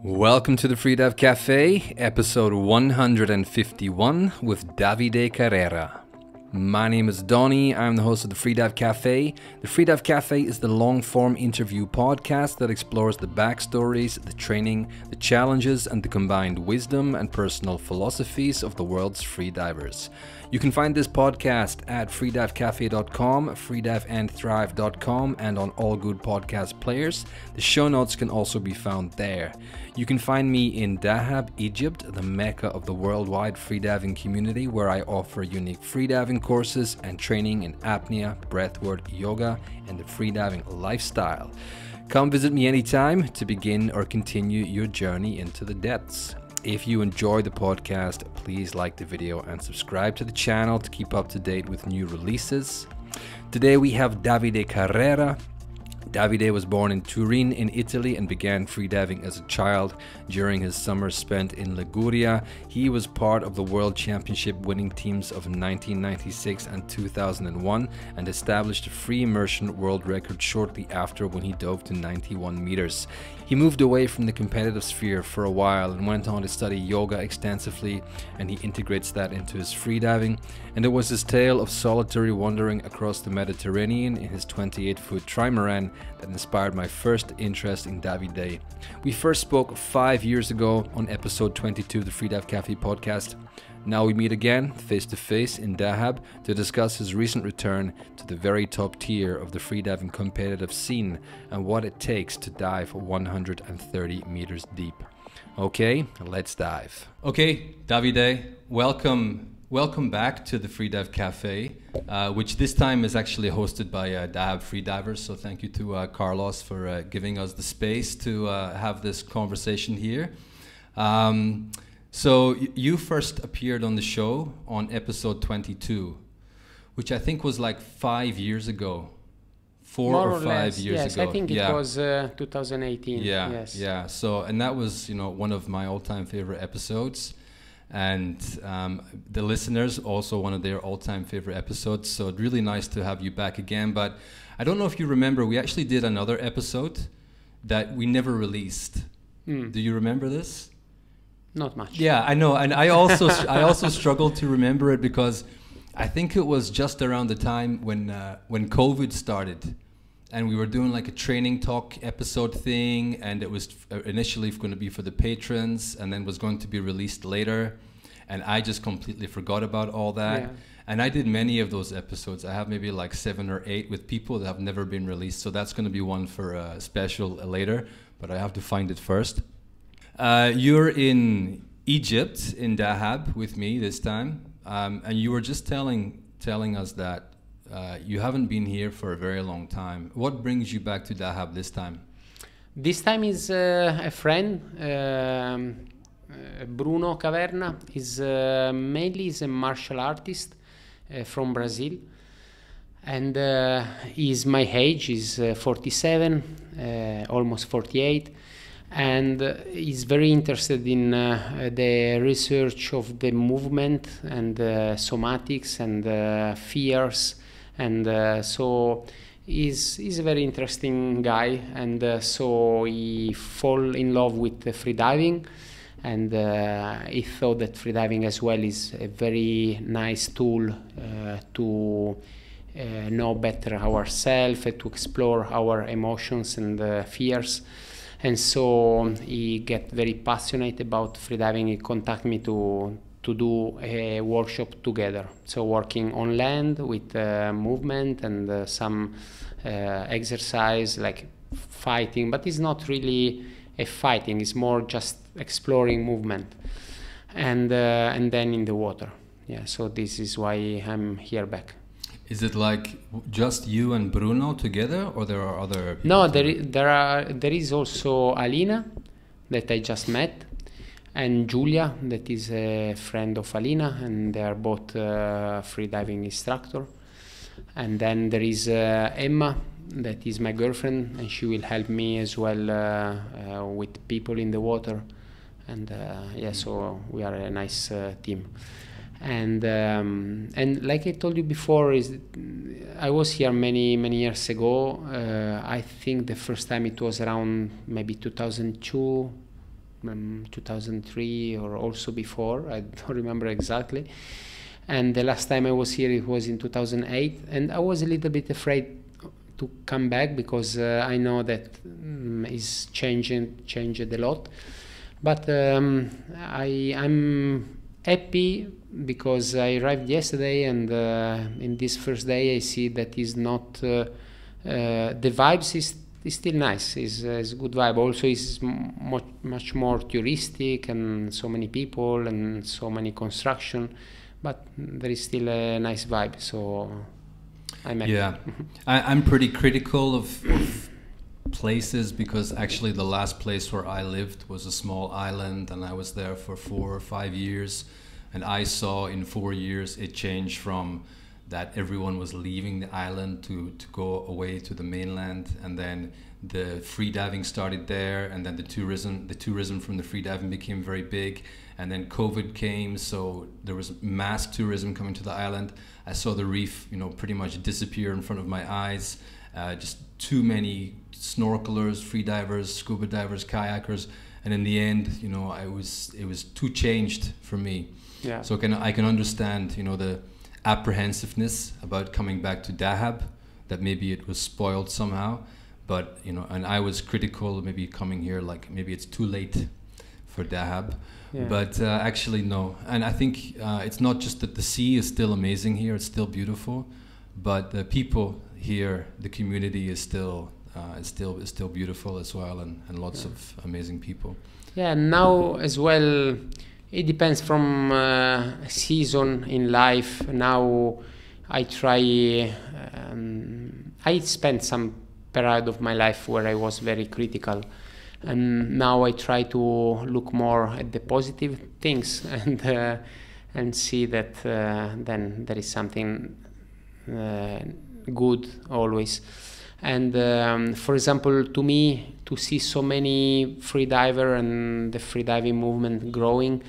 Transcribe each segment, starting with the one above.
Welcome to the Free Freedive Cafe, episode 151 with Davide Carrera. My name is Donny. I'm the host of the Free Freedive Cafe. The Free Freedive Cafe is the long form interview podcast that explores the backstories, the training, the challenges, and the combined wisdom and personal philosophies of the world's freedivers. You can find this podcast at freedivecafe.com, freediveandthrive.com, and on all good podcast players. The show notes can also be found there. You can find me in Dahab, Egypt, the mecca of the worldwide freediving community, where I offer unique freediving courses and training in apnea, breathwork, yoga, and the freediving lifestyle. Come visit me anytime to begin or continue your journey into the depths. If you enjoy the podcast, please like the video and subscribe to the channel to keep up to date with new releases. Today we have Davide Carrera, Davide was born in Turin in Italy and began freediving as a child. During his summers spent in Liguria, he was part of the World Championship winning teams of 1996 and 2001 and established a free immersion world record shortly after when he dove to 91 meters. He moved away from the competitive sphere for a while and went on to study yoga extensively, and he integrates that into his freediving. And it was his tale of solitary wandering across the Mediterranean in his 28 foot trimaran that inspired my first interest in Davide. We first spoke five years ago on episode 22 of the Freedive Cafe podcast. Now we meet again, face to face, in Dahab to discuss his recent return to the very top tier of the freediving competitive scene and what it takes to dive 130 meters deep. Okay, let's dive. Okay, Davide, welcome. Welcome back to the Freedive Cafe, uh, which this time is actually hosted by uh, Dahab Freedivers. So thank you to uh, Carlos for uh, giving us the space to uh, have this conversation here. Um, so you first appeared on the show on episode 22, which I think was like five years ago, four More or, five less, years yes, ago. Yes, I think yeah. it was uh, 2018. Yeah, yes. yeah. So and that was you know one of my all-time favorite episodes, and um, the listeners also one of their all-time favorite episodes. So it's really nice to have you back again. But I don't know if you remember, we actually did another episode that we never released. Mm, Do you remember this? not much. Yeah, I know, and I also I also struggled to remember it because I think it was just around the time when uh, when COVID started, and we were doing like a training talk episode thing, and it was uh, initially going to be for the patrons, and then was going to be released later, and I just completely forgot about all that. Yeah. And I did many of those episodes. I have maybe like seven or eight with people that have never been released. So that's going to be one for a special later, but I have to find it first. Uh, you're in Egypt, in Dahab, with me this time, um, and you were just telling telling us that uh, you haven't been here for a very long time. What brings you back to Dahab this time? This time is uh, a friend, um, uh, Bruno Caverna. is uh, mainly is a martial artist uh, from Brazil, and he's my age. He's uh, 47, uh, almost 48, and he's very interested in uh, the research of the movement and uh, somatics and uh, fears, and uh, so he's he's a very interesting guy, and uh, so he fall in love with freediving, and uh, he thought that freediving as well is a very nice tool uh, to uh, know better ourselves, to explore our emotions and uh, fears. And so he get very passionate about freediving. He contact me to to do a workshop together. So working on land with uh, movement and uh, some uh, exercise like fighting, but it's not really a fighting. It's more just exploring movement, and uh, and then in the water. Yeah. So this is why I'm here back. Is it like just you and Bruno together, or there are other? No, there, there are there is also Alina that I just met, and Julia that is a friend of Alina, and they are both uh, freediving instructor. And then there is uh, Emma that is my girlfriend, and she will help me as well uh, uh, with people in the water. And uh, yeah, so we are a nice uh, team. and um, and like I told you before, is I was here many many years ago. I think the first time it was around maybe 2002, um, 2003 or also before. I don't remember exactly. And the last time I was here, it was in 2008, and I was a little bit afraid to come back because uh, I know that um, is changing, changed a lot. But um, I, I'm happy because I arrived yesterday, and uh, in this first day, I see that is not uh, uh, the vibes is, is still nice. is uh, is good vibe. Also, it's much much more touristic and so many people and so many construction, but there is still a nice vibe. So I'm happy. Yeah, I, I'm pretty critical of, of places because actually the last place where I lived was a small island and I was there for four or five years and I saw in four years it changed from that everyone was leaving the island to, to go away to the mainland and then the free diving started there and then the tourism the tourism from the free diving became very big and then covid came so there was mass tourism coming to the island i saw the reef you know pretty much disappear in front of my eyes uh, just too many snorkelers free divers scuba divers kayakers and in the end you know i was it was too changed for me Yeah. so can I can understand, you know, the apprehensiveness about coming back to Dahab, that maybe it was spoiled somehow, but you know, and I was critical, maybe coming here, like maybe it's too late for Dahab, Yeah. but uh, actually no, and I think uh, it's not just that the sea is still amazing here; it's still beautiful, but the people here, the community is still. Uh, is still is still beautiful as well, and, and lots Yeah. of amazing people. Yeah, now as well, it depends from uh, season in life. Now I try, um, I spent some period of my life where I was very critical. And now I try to look more at the positive things and uh, and see that uh, then there is something uh, good always. And um, for example, to me, to see so many free diver and the free diving movement growing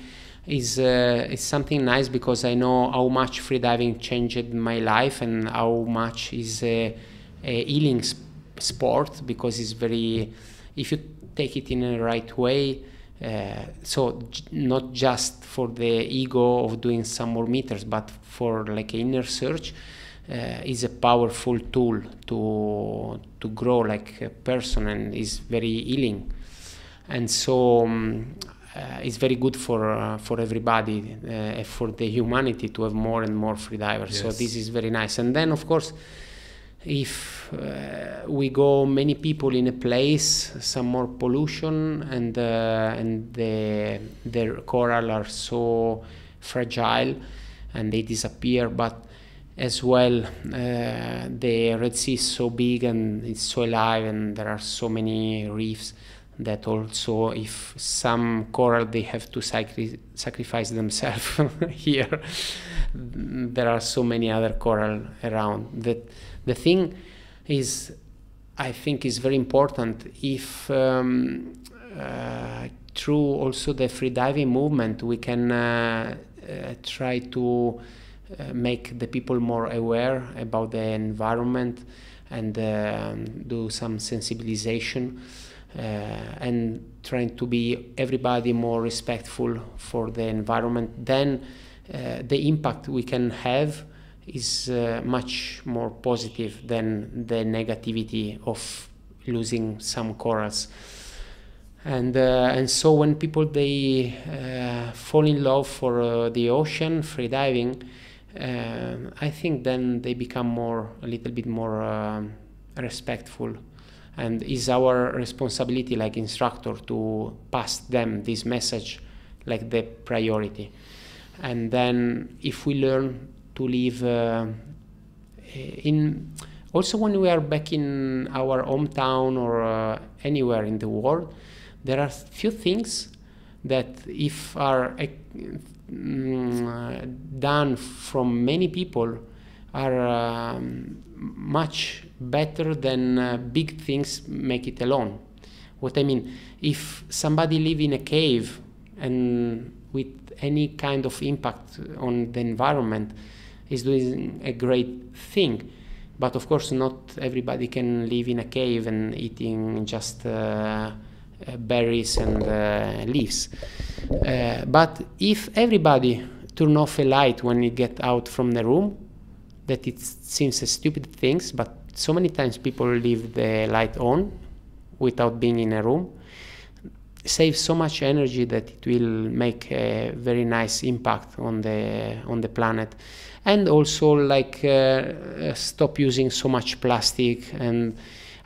is uh, is something nice because I know how much free diving changed my life and how much is a, a healing sp- sport because it's very if you take it in a right way. Uh, so not just for the ego of doing some more meters, but for like an inner search is a powerful tool to to grow like a person and is very healing. And so um, uh, it's very good for uh, for everybody uh, for the humanity to have more and more free divers. So this is very nice. And then of course if uh, we go many people in a place some more pollution and uh, and the the coral are so fragile and they disappear but as well uh, the red sea is so big and it's so alive and there are so many reefs that also if some coral they have to sacri- sacrifice themselves here there are so many other coral around. That the thing is i think is very important if um, uh, through also the free diving movement we can uh, uh, try to make the people more aware about the environment and um, do some sensibilization uh, and trying to be everybody more respectful for the environment. Then uh, the impact we can have is uh, much more positive than the negativity of losing some corals. And uh, and so when people they uh, fall in love for uh, the ocean free diving I think then they become more a little bit more um, respectful. And is our responsibility like instructor to pass them this message like the priority. And then if we learn to live uh, in also when we are back in our hometown or uh, anywhere in the world there are few things that if are mm, done from many people are um, much better than uh, big things make it alone. What i mean if somebody live in a cave and with any kind of impact on the environment is doing a great thing. But of course not everybody can live in a cave and eating just uh, berries and uh, leaves. Uh, but if everybody turn off a light when you get out from the room, that it seems a stupid things, but so many times people leave the light on without being in a room save so much energy that it will make a very nice impact on the on the planet and also like uh, stop using so much plastic and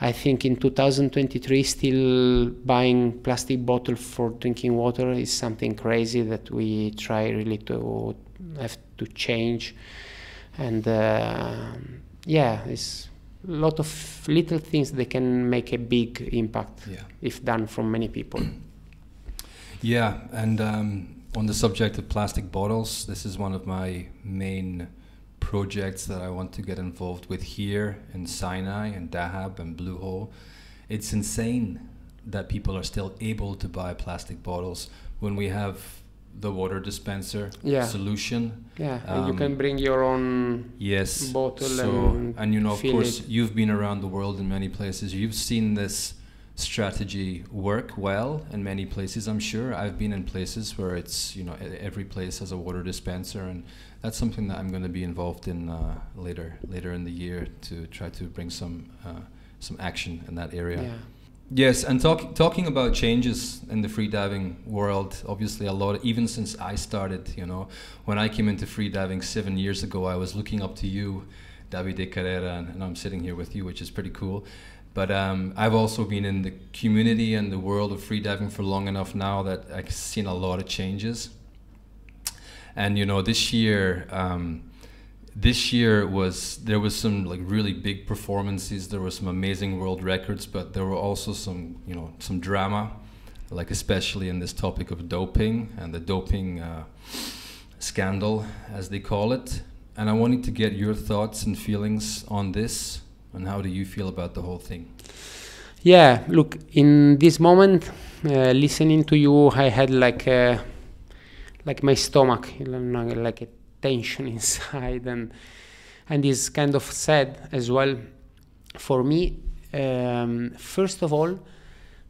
I think in 2023 still buying plastic bottle for drinking water is something crazy that we try really to have to change and uh, yeah it's a lot of little things that can make a big impact Yeah. if done from many people Yeah, and um, on the subject of plastic bottles, this is one of my main projects that I want to get involved with here in Sinai and Dahab and Blue Hole. It's insane that people are still able to buy plastic bottles when we have the water dispenser Yeah. solution. yeah and you Um, can bring your own Yes. bottle so, and you know, of course, it. you've been around the world in many places. You've seen this strategy work well in many places. I'm sure I've been in places where it's you know every place has a water dispenser, and that's something that I'm going to be involved in uh, later later in the year to try to bring some uh, some action in that area. yeah Yes, and talk, talking about changes in the freediving world, obviously a lot, even since I started, you know, when I came into freediving seven years ago, I was looking up to you, Davide Carrera, and, and I'm sitting here with you, which is pretty cool. But um, I've also been in the community and the world of freediving for long enough now that I've seen a lot of changes. And, you know, this year, um, this year was there was some like really big performances. There were some amazing world records but there were also some you know some drama like especially in this topic of doping and the doping uh, scandal as they call it. And i wanted to get your thoughts and feelings on this and how do you feel about the whole thing Yeah, look, in this moment, uh, listening to you, I had like a, like my stomach, like a tension inside, and and it's kind of sad as well for me. Um, first of all,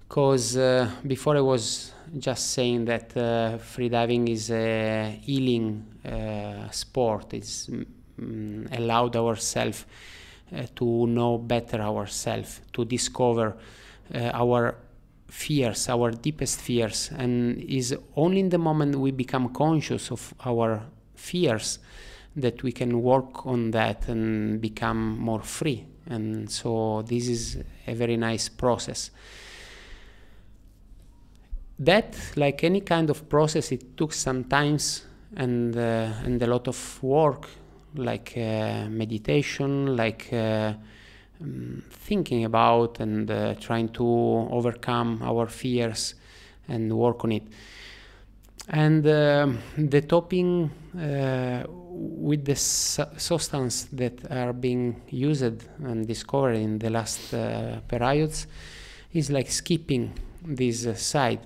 because uh, before I was just saying that uh, freediving is a healing uh, sport. It's mm, allowed ourselves uh, to know better ourselves, to discover uh, our fears, our deepest fears, and is only in the moment we become conscious of our fears that we can work on that and become more free. And so this is a very nice process. That, like any kind of process, it took some times and uh, and a lot of work like uh, meditation, like uh, um, thinking about and uh, trying to overcome our fears and work on it. And the doping with the su- substance that are being used and discovered in the last periods is like skipping this side.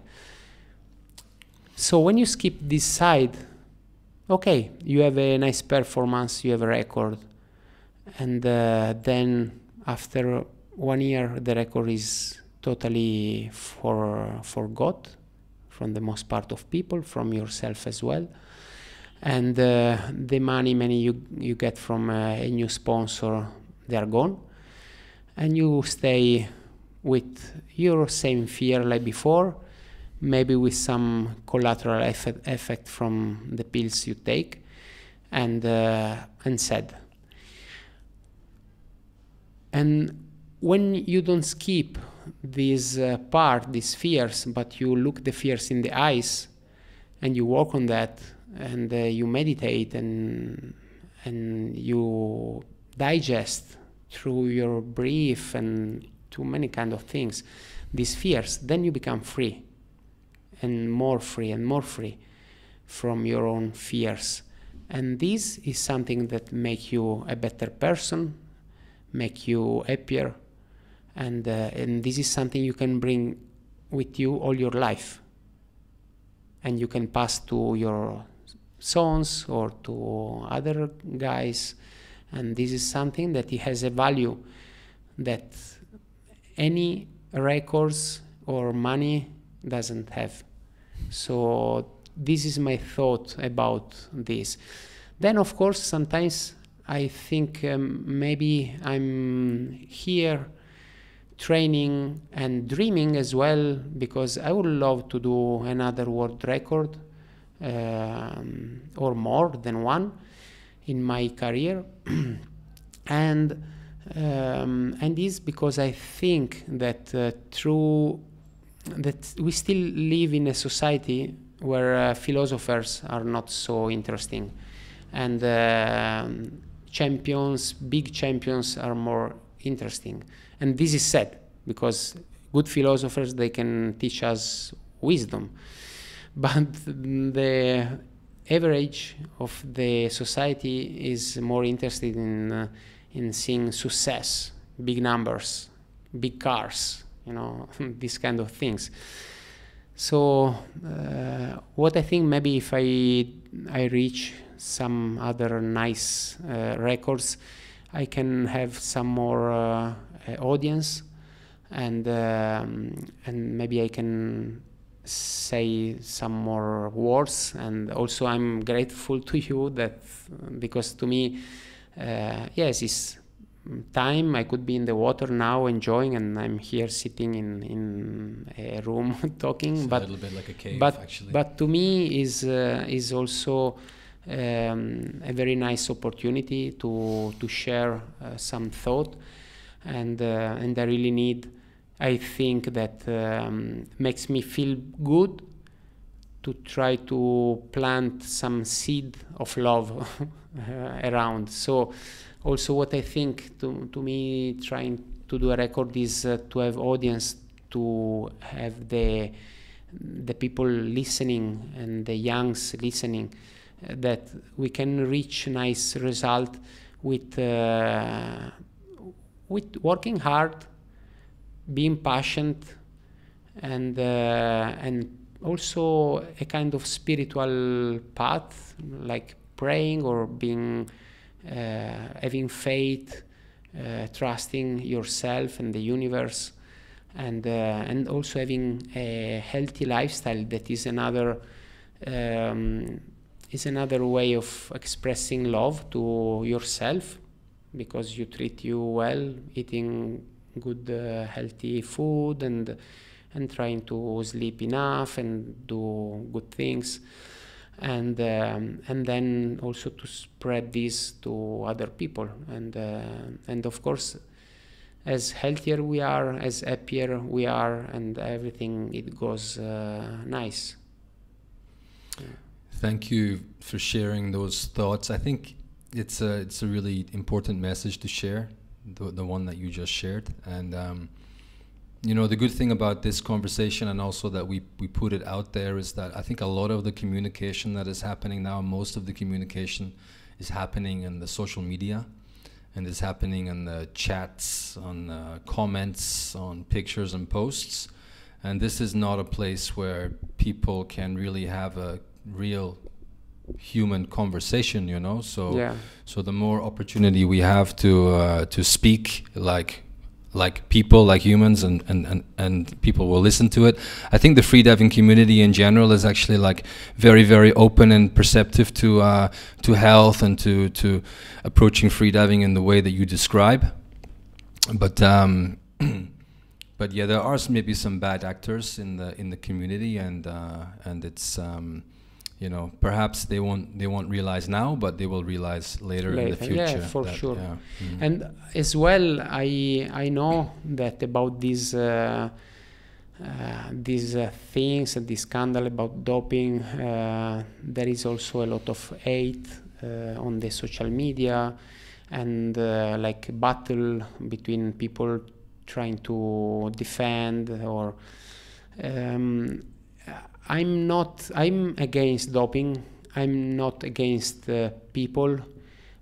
So when you skip this side, okay, you have a nice performance, you have a record, and uh, then after one year, the record is totally for forgot from the most part of people, from yourself as well, and uh, the money, money you you get from uh, a new sponsor, they are gone, and you stay with your same fear like before maybe with some collateral effect, effect from the pills you take, and uh, and said. And when you don't skip this uh, part, these fears, but you look the fears in the eyes, and you work on that, and uh, you meditate, and and you digest through your breath and to many kind of things these fears, then you become free and more free and more free from your own fears. And this is something that make you a better person make you happier. And uh, and this is something you can bring with you all your life. And you can pass to your sons or to other guys. And this is something that it has a value that any records or money doesn't have. So this is my thought about this. Then, of course, sometimes I think um, maybe I'm here training and dreaming as well because I would love to do another world record um, or more than one in my career. and um, and this because I think that uh, through that we still live in a society where uh, philosophers are not so interesting. And uh, champions big champions are more interesting. And this is sad because good philosophers they can teach us wisdom. But the average of the society is more interested in uh, in seeing success big numbers big cars you know these kind of things. So uh, what i think maybe if i i reach some other nice uh, records i can have some more uh, audience and um, and maybe i can say some more words. And also i'm grateful to you that because to me uh, yes it's time i could be in the water now enjoying and i'm here sitting in in a room talking It's but a little bit like a cave, but actually. but to me is uh, is also um, a very nice opportunity to to share uh, some thought and uh, and I really need I think that um, makes me feel good to try to plant some seed of love around so also what I think to, to me trying to do a record is uh, to have audience to have the the people listening and the youngs listening uh, that we can reach nice result with uh, with working hard being patient and uh, and also a kind of spiritual path like praying or being having faith uh, trusting yourself and the universe and uh, and also having a healthy lifestyle that is another um, is another way of expressing love to yourself because you treat you well eating good uh, healthy food and and trying to sleep enough and do good things and um, and then also to spread this to other people and uh, and of course as healthier we are as happier we are and everything it goes uh, nice Thank you for sharing those thoughts. I think it's a it's a really important message to share, the the one that you just shared. And um, you know, the good thing about this conversation and also that we we put it out there is that I think a lot of the communication that is happening now, most of the communication is happening in the social media, and is happening in the chats, on uh, comments, on pictures and posts. And this is not a place where people can really have a real human conversation you know so yeah so the more opportunity we have to uh, to speak like like people like humans and, and, and, and people will listen to it. I think the free diving community in general is actually like very very open and perceptive to uh, to health and to to approaching free diving in the way that you describe. But um, but yeah there are maybe some bad actors in the in the community and uh, and it's um, you know perhaps they won't they won't realize now but they will realize later, in the future yeah, for that- sure. yeah. Mhm. And as well, I I know that about these uh, uh, these uh, things, and this scandal about doping, uh, there is also a lot of hate uh, on the social media, and uh, like battle between people trying to defend or. Um, I'm not. I'm against doping. I'm not against uh, people.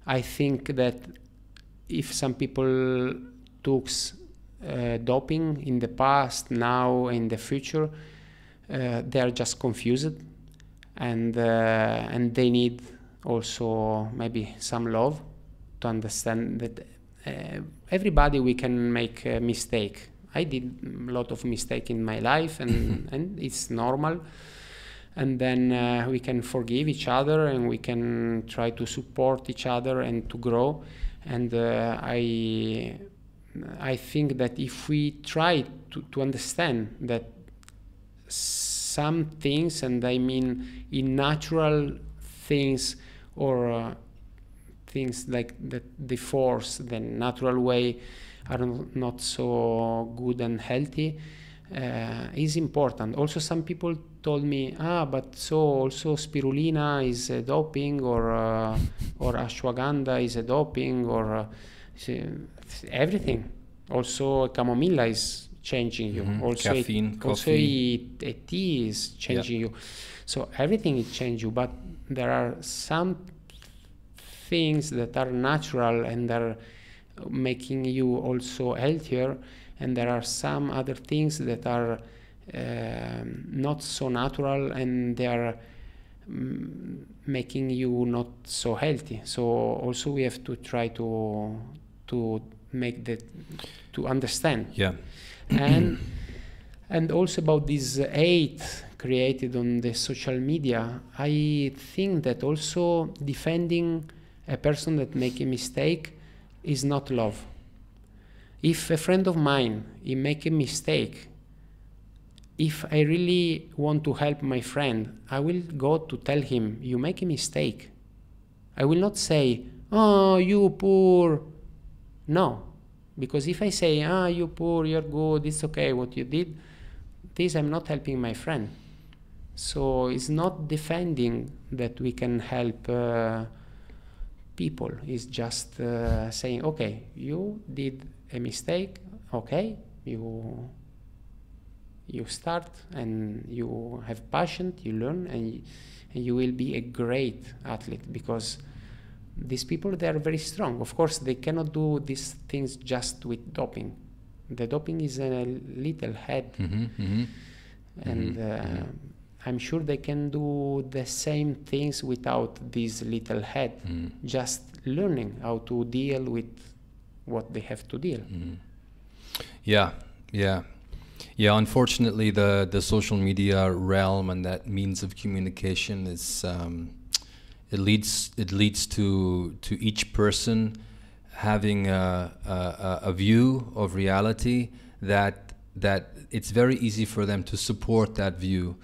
I think that if some people took uh, doping in the past, now, in the future, uh, they are just confused, and uh, and they need also maybe some love to understand that uh, everybody we can make a mistake. I did a lot of mistake in my life, and and it's normal. And then uh, we can forgive each other, and we can try to support each other and to grow. And uh, I I think that if we try to, to understand that some things, and I mean in natural things or uh, things like that the force, the natural way are not so good and healthy, uh, is important. Also, some people told me, ah, but so also spirulina is a doping, or uh, or ashwagandha is a doping, or uh, everything. Also, chamomilla is changing you. Mhm. Also, Caffeine, it, also coffee. it, a tea is changing you. So everything is changing you, but there are some things that are natural and are making you also healthier, and there are some other things that are um, not so natural and they are mm, making you not so healthy. So also we have to try to to make that to understand Yeah. and and also about this hate created on the social media i think that also defending a person that make a mistake is not love. If a friend of mine he make a mistake if i really want to help my friend i will go to tell him you make a mistake. I will not say oh you poor. No because if i say ah you poor you're good it's okay what you did this i'm not helping my friend. So it's not defending that we can help uh, people. It's just uh, saying okay you did a mistake okay you you start and you have passion you learn and, and you will be a great athlete because these people they are very strong. Of course they cannot do these things just with doping. The doping is a little head. Hmm hmm and Mhm, uh. I'm sure they can do the same things without this little head Mm. just learning how to deal with what they have to deal Mhm. Yeah, yeah, yeah. Unfortunately, the the social media realm and that means of communication is um, it leads it leads to to each person having a, a, a- a view of reality that that it's very easy for them to support that view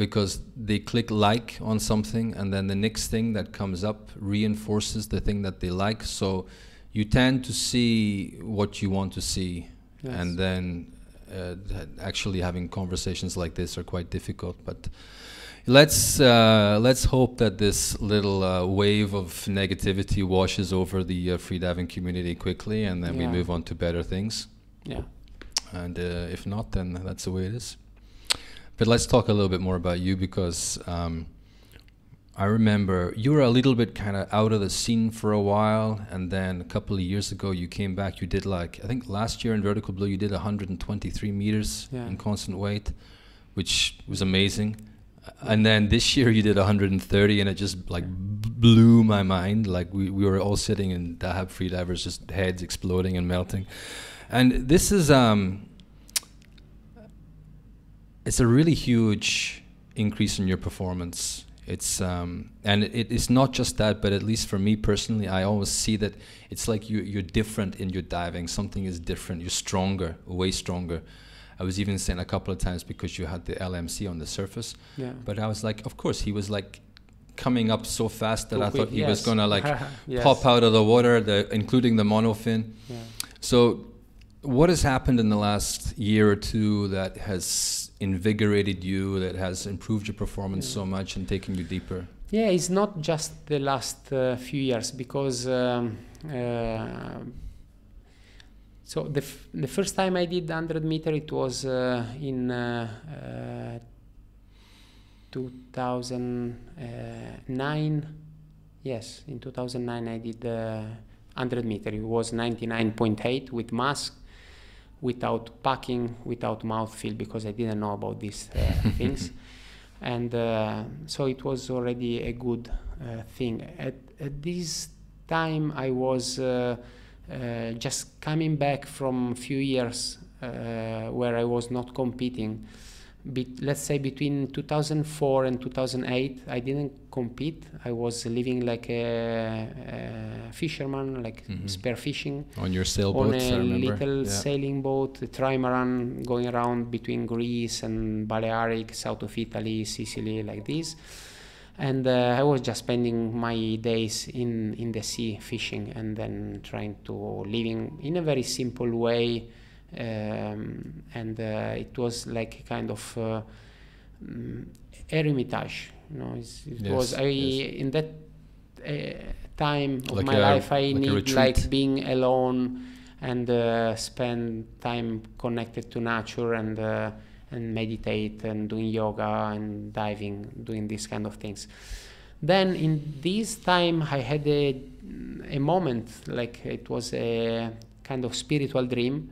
because they click like on something and then the next thing that comes up reinforces the thing that they like. So you tend to see what you want to see. Yes. and then uh, actually having conversations like this are quite difficult. But let's uh, let's hope that this little uh, wave of negativity washes over the uh, freediving community quickly and then we move on to better things. Yeah. And uh, if not then that's the way it is but let's talk a little bit more about you because um, I remember you were a little bit kind of out of the scene for a while, and then a couple of years ago you came back. You did like I think last year in Vertical Blue you did 123 meters Yeah. in constant weight, which was amazing. And then this year you did 130, and it just like blew my mind. Like we, we were all sitting in Dahab freedivers, just heads exploding and melting. And this is um, it's a really huge increase in your performance. It's um, and it, it's not just that, but at least for me personally, I always see that it's like you you're different in your diving. Something is different. You're stronger, way stronger. I was even saying a couple of times because you had the LMC on the surface, yeah but I was like, of course, he was like coming up so fast that Too I thought quick, he was gonna like Yes. pop out of the water, the including the monofin. yeah. So, what has happened in the last year or two that has invigorated you, that has improved your performance so much and taken you deeper? Yeah, it's not just the last uh, few years because um, uh, so the f- the first time I did 100 meter it was uh, in uh, uh, 2009. Yes, in 2009 I did uh, 100 meter. It was 99.8 with mask, without packing, without mouthfill because I didn't know about these uh, things and uh, so it was already a good uh, thing. At, at this time, I was uh, uh, just coming back from a few years uh, where I was not competing. Be- let's say between 2004 and 2008, I didn't compete. I was living like a, a fisherman, like Mhm. spear fishing On your on sailboats, I a little Yeah. sailing boat, a trimaran, going around between Greece and Balearic, south of Italy, Sicily, like this. And uh, I was just spending my days in, in the sea fishing and then trying to living in a very simple way. Um, and uh, it was like a kind of uh, mm, hermitage. You know, it's, it Yes, was I yes. in that uh, time of Like my a- life I like need like being alone and uh, spend time connected to nature and uh, and meditate and doing yoga and diving, doing these kind of things. Then in this time I had a a moment like it was a kind of spiritual dream.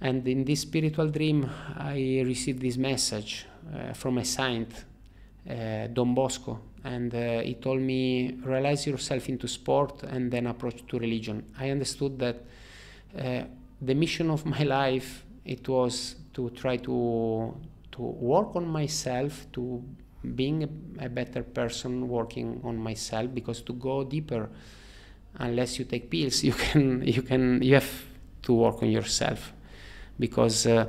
And in this spiritual dream, I received this message uh, from a saint, uh, Don Bosco, and uh, he told me, realize yourself into sport and then approach to religion. I understood that uh, the mission of my life it was to try to to work on myself, to being a, a better person, working on myself, because to go deeper, unless you take pills, you can you can you have to work on yourself because uh,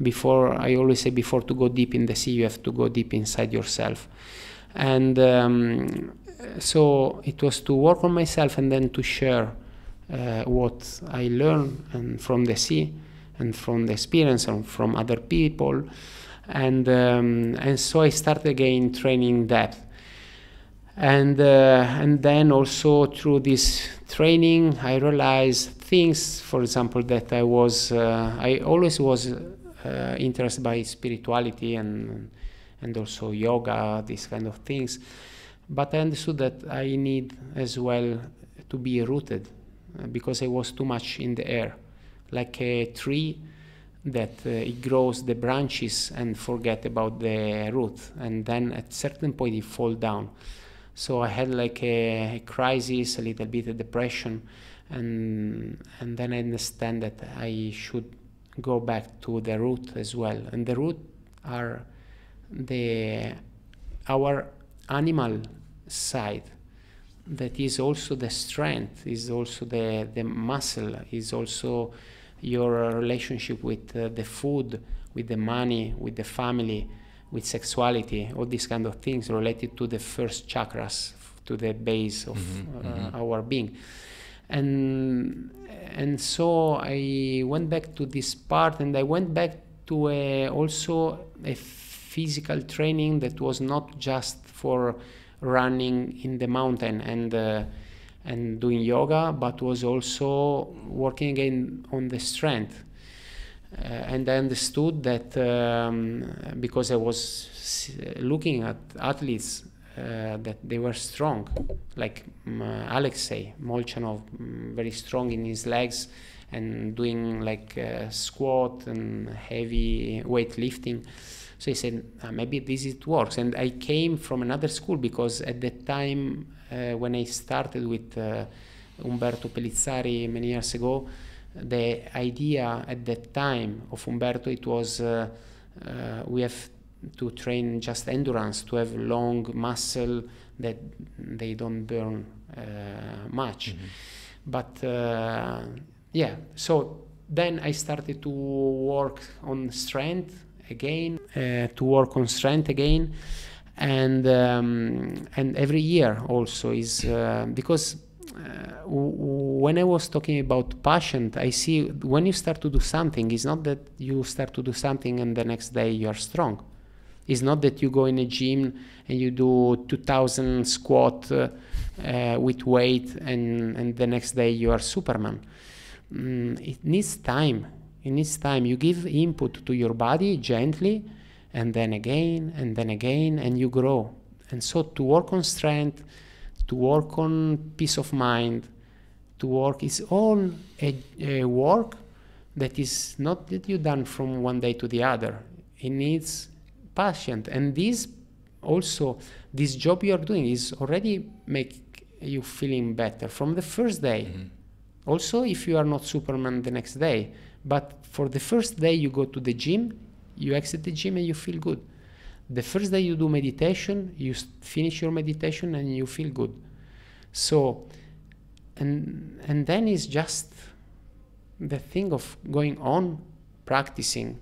before I always say before to go deep in the sea you have to go deep inside yourself. And um, so it was to work on myself and then to share uh, what I learned and from the sea and from the experience and from other people. And um, and so I started again training depth and uh, and then also through this training I realized things for example that I was uh, I always was uh, interested by spirituality and and also yoga these kind of things. But I understood that I need as well to be rooted uh, because I was too much in the air. Like a tree that uh, it grows the branches and forget about the root and then at certain point it fall down. So I had like a, a crisis, a little bit of depression, and and then I understand that I should go back to the root as well. And the root are the our animal side that is also the strength, is also the, the muscle, is also your relationship with uh, the food, with the money, with the family, with sexuality, all these kind of things related to the first chakras, to the base of Mhm, uh, mhm. our being. And and so I went back to this part, and I went back to a, also a physical training that was not just for running in the mountain and uh, and doing yoga, but was also working again on the strength. Uh, and I understood that um, because I was looking at athletes uh, that they were strong, like um, Alexei Molchanov, mm, very strong in his legs and doing like uh, squat and heavy weightlifting. So he said, "Ah, maybe this it works. And I came from another school because at that time, uh, when I started with uh, Umberto Pelizzari many years ago, the idea at that time of Umberto it was uh, uh, we have to train just endurance to have long muscle that they don't burn uh, much. But uh, yeah so then i started to work on strength again uh, to work on strength again. And um, and every year also is uh, because uh, w- when I was talking about passion, I see when you start to do something, it's not that you start to do something and the next day you are strong. It's not that you go in a gym and you do 2000 squat uh, uh, with weight and, and the next day you are Superman. Mm, it needs time. It needs time. You give input to your body gently and then again and then again and you grow. And so to work on strength, to work on peace of mind, to work is all a, a work that is not that you done from one day to the other. It needs passion, and this also this job you are doing is already make you feeling better from the first day. Mm-hmm. Also, if you are not Superman the next day, But for the first day you go to the gym, you exit the gym and you feel good. The first day you do meditation, you finish your meditation and you feel good. So, and and then it's just the thing of going on practicing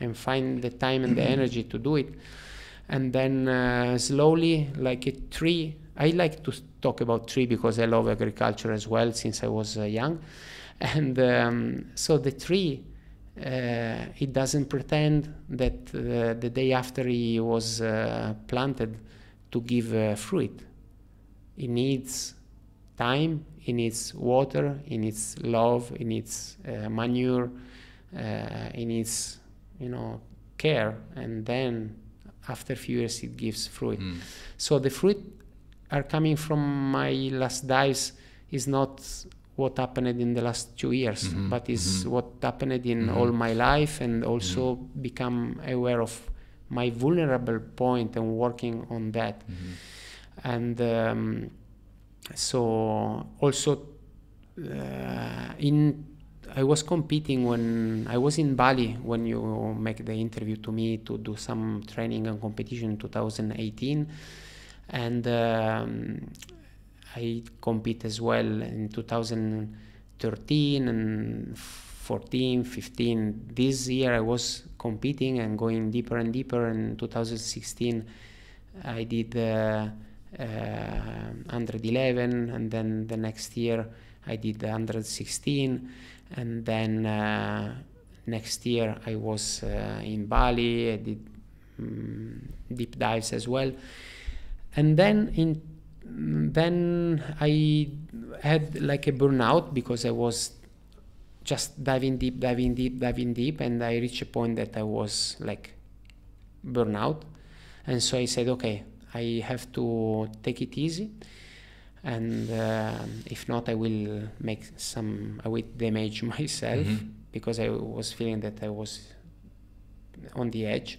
and find the time and the energy to do it. And then uh, slowly like a tree i like to talk about tree because i love agriculture as well since i was uh, young. And um, so the tree uh, it doesn't pretend that uh, the day after he was uh, planted to give uh, fruit. It needs time it needs water it needs love it needs manure it needs you know care and then after a few years it gives fruit mm. so the fruit are coming from my last dives is not what happened in the last two years mm-hmm. but is mm-hmm. what happened in mm-hmm. all my life and also mm-hmm. become aware of my vulnerable point and working on that mm-hmm. and um, so also uh, in I was competing when I was in Bali when you make the interview to me to do some training and competition in 2018, and um, I compete as well in 2013 and 14, 15. This year I was competing and going deeper and deeper. In 2016, I did uh, uh, 111, and then the next year I did 116 and then uh, next year I was uh, in Bali. I did um, deep dives as well, and then in then I had like a burnout because I was just diving deep, diving deep, diving deep, and I reached a point that I was like burnout, and so I said, okay, I have to take it easy and uh, if not i will make some i will damage myself mm-hmm. because i was feeling that i was on the edge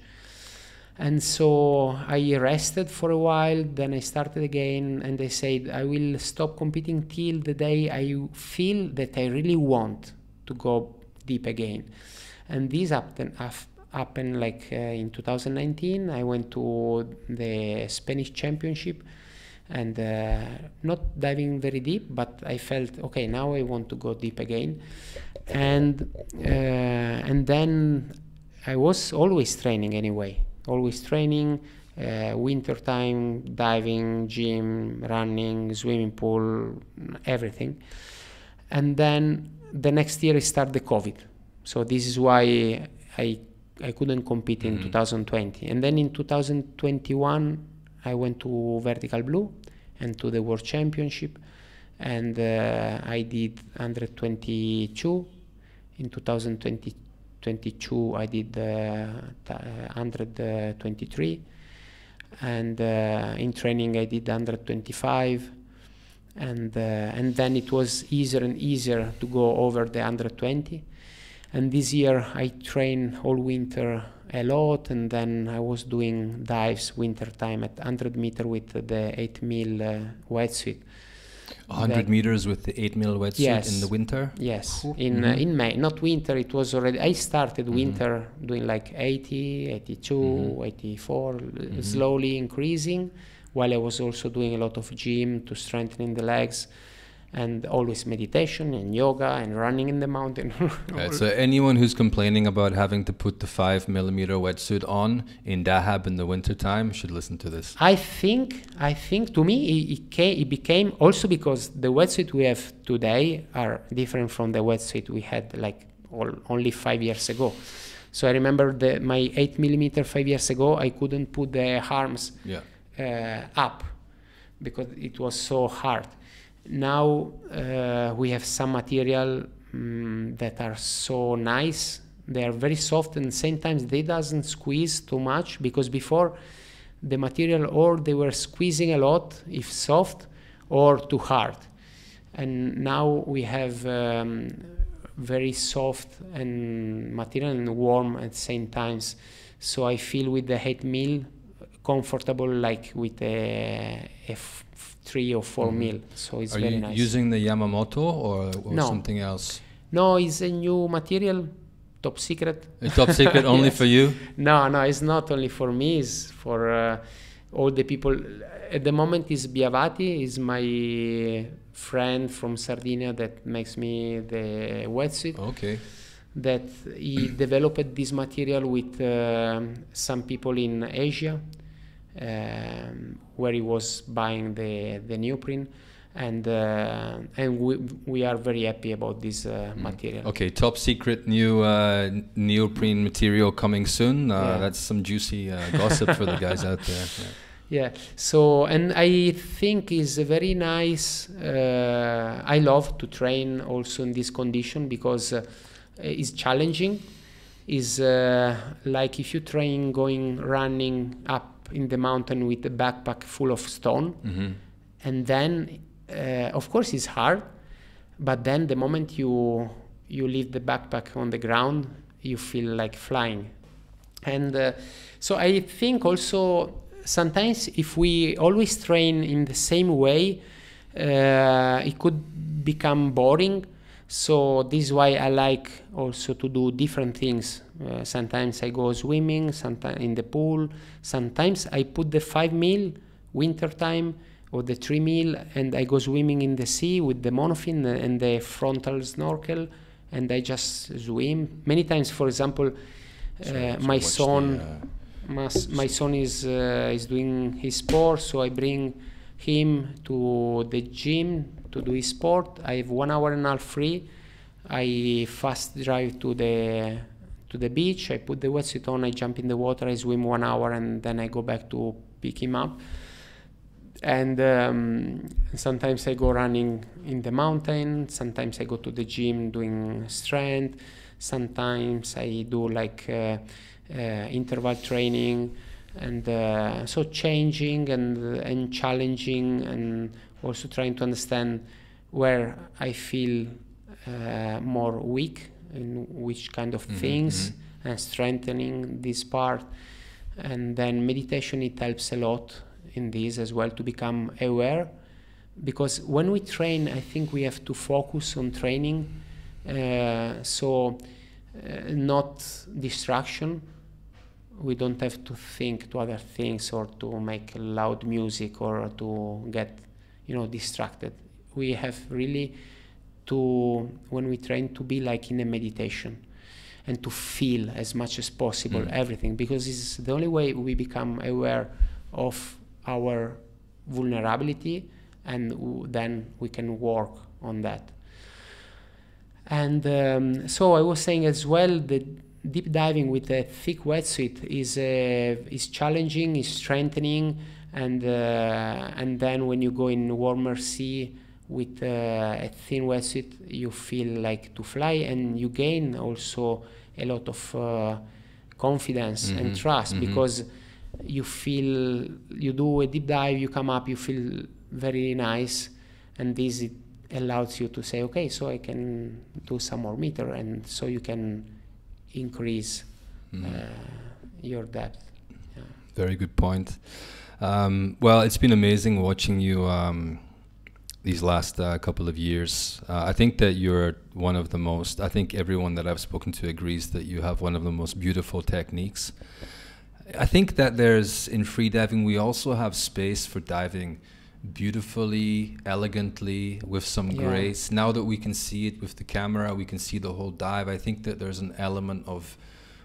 and so i rested for a while then i started again and i said i will stop competing till the day i feel that i really want to go deep again and this happened happened like uh, in 2019 i went to the spanish championship and uh, not diving very deep but i felt okay now i want to go deep again. And uh, and then i was always training anyway always training uh, winter time diving gym running swimming pool everything. And then the next year i start the covid. So this is why i i couldn't compete in mm-hmm. 2020 and then in 2021 I went to Vertical Blue and to the World Championship. And uh, I did 122. In 2022, I did uh, 123. And uh, in training, I did 125 and uh, and then it was easier and easier to go over the 120 and this year i trained all winter a lot and then I was doing dives winter time at 100 meter with the 8 mil uh, wetsuit. 100 that, meters with the 8 mil wetsuit yes, in the winter? Yes, in mm-hmm. uh, in May, not winter, it was already I started mm-hmm. winter doing like 80, 82, mm-hmm. 84 mm-hmm. slowly increasing while I was also doing a lot of gym to strengthening the legs and always meditation and yoga and running in the mountain. right, so anyone who's complaining about having to put the five millimeter wetsuit on in Dahab in the wintertime should listen to this. I think I think to me it, it, came, it became also because the wetsuit we have today are different from the wetsuit we had like all, only five years ago. So I remember the, my eight millimeter five years ago I couldn't put the arms yeah. uh, up because it was so hard now uh, we have some material um, that are so nice. They are very soft and same times they doesn't squeeze too much because before the material or they were squeezing a lot if soft or too hard. And now we have um, very soft and material and warm at same times. So I feel with the head mill comfortable like with a, a three or 4 mm. mil. So it's Are very you nice. using the Yamamoto or, or no. something else? No, it's a new material. top secret. A top secret only Yes. for you? No, no, it's not only for me. It's for uh, all the people. At the moment, is Biavati is my friend from Sardinia that makes me the wetsuit. Okay. That he developed this material with um some people in Asia, um, where he was buying the the neoprene, and uh, and we we are very happy about this uh, material. Okay, top secret new uh, neoprene material coming soon. Uh, Yeah. That's some juicy uh, gossip for the guys out there. Yeah. Yeah. So, and I think is a very nice. Uh, I love to train also in this condition because it's challenging. Is uh, like if you train going running up in the mountain with a backpack full of stone, Mhm. and then uh, of course it's hard, but then the moment you you leave the backpack on the ground, you feel like flying and uh, so i think also sometimes if we always train in the same way uh, it could become boring so this is why i like also to do different things. Uh, sometimes i go swimming sometimes in the pool. Sometimes i put the five mil winter time or the three mil and i go swimming in the sea with the monofin and the frontal snorkel and i just swim. Many times for example uh, so my what's the, son uh, my, my son is uh, is doing his sport so i bring him to the gym to do his sport i have one hour and a half free i fast drive to the to the beach i put the wetsuit on i jump in the water i swim one hour and then i go back to pick him up and um, sometimes I go running in the mountain. Sometimes I go to the gym doing strength. Sometimes I do like uh, uh, interval training, and uh, so changing and and challenging, and also trying to understand where I feel uh, more weak in which kind of Mhm, things, and strengthening this part. And then meditation it helps a lot in this as well to become aware. Because when we train i think we have to focus on training uh, so uh, not distraction. We don't have to think to other things or to make loud music or to get you know distracted we have really to when we train to be like in a meditation and to feel as much as possible Mm. everything because it's the only way we become aware of our vulnerability and w- then we can work on that and um, so i was saying as well the deep diving with a thick wetsuit is uh, is challenging is strengthening and uh, and then when you go in warmer sea with uh, a thin wetsuit you feel like to fly and you gain also a lot of uh, confidence and Mhm, trust mhm. because you feel you do a deep dive you come up you feel very nice and this it allows you to say okay so i can do some more meter and so you can increase Mhm. uh, your depth Very good point. Um, well, it's been amazing watching you um, these last uh, couple of years. Uh, I think that you're one of the most, I think everyone that I've spoken to agrees that you have one of the most beautiful techniques. I think that there's, in free diving, we also have space for diving beautifully, elegantly, with some Yeah. grace. Now that we can see it with the camera, we can see the whole dive. I think that there's an element of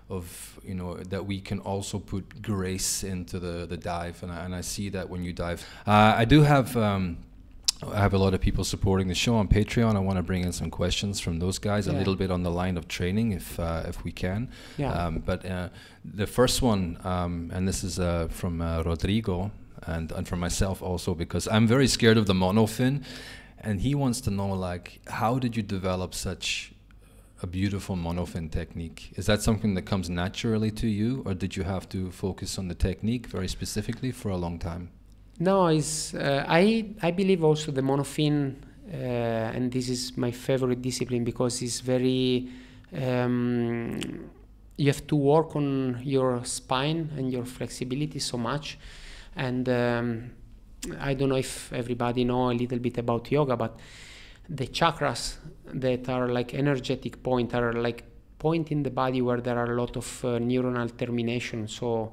of you know that we can also put grace into the the dive. And I, and I see that when you dive. Uh, I do have um, I have a lot of people supporting the show on Patreon. I want to bring in some questions from those guys a little bit on the line of training if uh, if we can. Yeah. Um, but uh, the first one um, and this is uh, from uh, Rodrigo and, and from myself also because I'm very scared of the monofin. And he wants to know like how did you develop such a beautiful monofin technique is that something that comes naturally to you or did you have to focus on the technique very specifically for a long time No, it's uh, I I believe also the monofin, uh, and this is my favorite discipline because it's very. Um, you have to work on your spine and your flexibility so much, and um, I don't know if everybody know a little bit about yoga, but the chakras that are like energetic point are like point in the body where there are a lot of uh, neuronal termination. So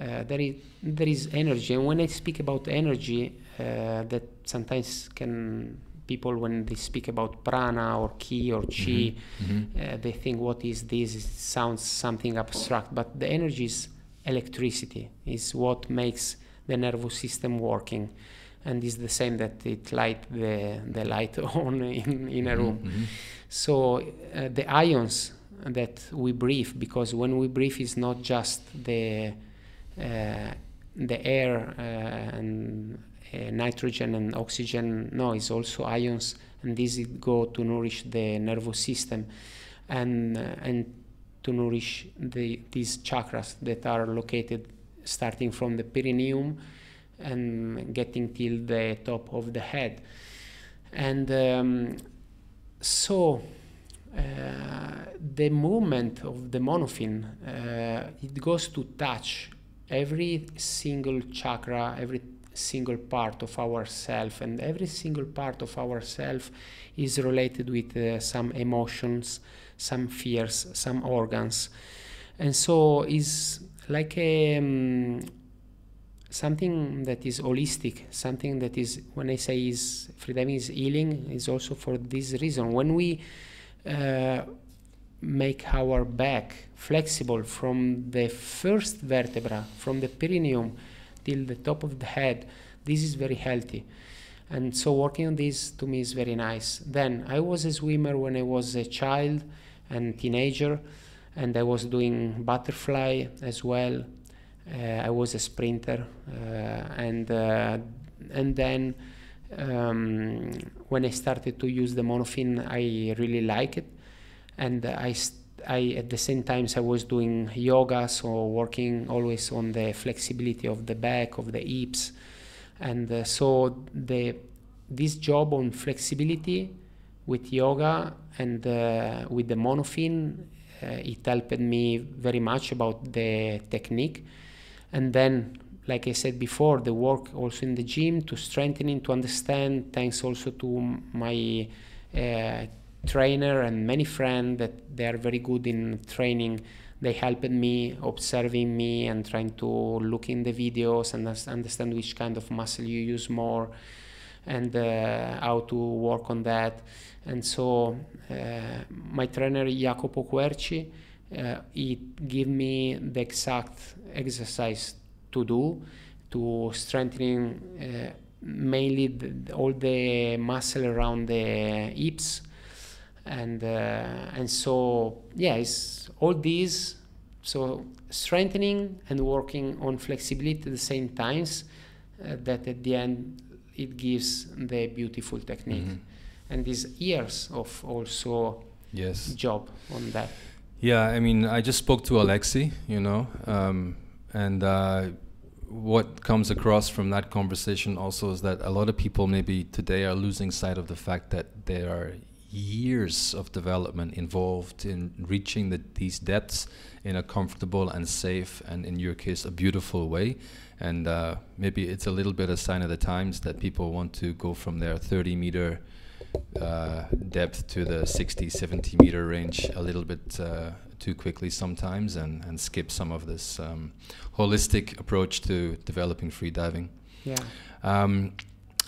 uh, there is there is energy, and when I speak about energy, uh, that sometimes can people when they speak about prana or ki or chi, Mhm. uh, they think what is this? It sounds something abstract, but the energy is electricity. Is what makes the nervous system working, and it's the same that it light the the light on in in a room. Mhm. So uh, the ions that we breathe, because when we breathe, it's not just the uh, the air uh, and uh, nitrogen and oxygen. No, it's also ions, and these it go to nourish the nervous system, and uh, and to nourish the these chakras that are located starting from the perineum and getting till the top of the head, and um, so uh, the movement of the monofin uh, it goes to touch every single chakra every single part of ourself and every single part of ourself is related with uh, some emotions some fears some organs. And so is like a um, something that is holistic something that is when i say is freediving is healing is also for this reason. When we uh, make our back flexible from the first vertebra from the perineum till the top of the head this is very healthy. And so working on this to me is very nice. Then i was a swimmer when i was a child and teenager and i was doing butterfly as well I was a sprinter, uh, and uh, and then um, when I started to use the monofin, I really like it, and I. I at the same times I was doing yoga, so working always on the flexibility of the back of the hips, and uh, so the this job on flexibility with yoga and uh, with the monofin, uh, it helped me very much about the technique and then like i said before the work also in the gym to strengthening to understand thanks also to my uh, trainer and many friends that they are very good in training. They helped me observing me and trying to look in the videos and understand which kind of muscle you use more and uh, how to work on that. And so uh, my trainer jacopo querci uh, he give me the exact exercise to do to strengthening uh, mainly the, all the muscle around the hips and uh, and so yeah it's all these so strengthening and working on flexibility at the same times uh, that at the end it gives the beautiful technique Mhm. and these years of also Yes. job on that Yeah, I mean, I just spoke to Alexi, you know, um, and uh, what comes across from that conversation also is that a lot of people maybe today are losing sight of the fact that there are years of development involved in reaching the, these depths in a comfortable and safe, and in your case, a beautiful way. And uh, maybe it's a little bit a sign of the times that people want to go from their 30 meter uh, depth to the 60, 70 meter range a little bit uh, too quickly sometimes and, and skip some of this um, holistic approach to developing free diving. yeah Um,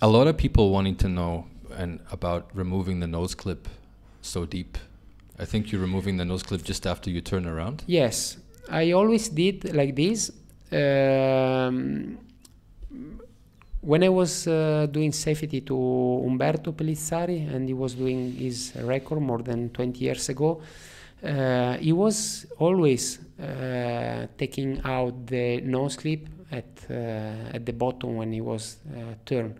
a lot of people wanting to know and about removing the nose clip so deep. I think you're removing the nose clip just after you turn around. Yes, I always did like this. Um, when I was uh, doing safety to Umberto Pelizzari, and he was doing his record more than 20 years ago, uh, he was always uh, taking out the nose clip at uh, at the bottom when he was uh, turned.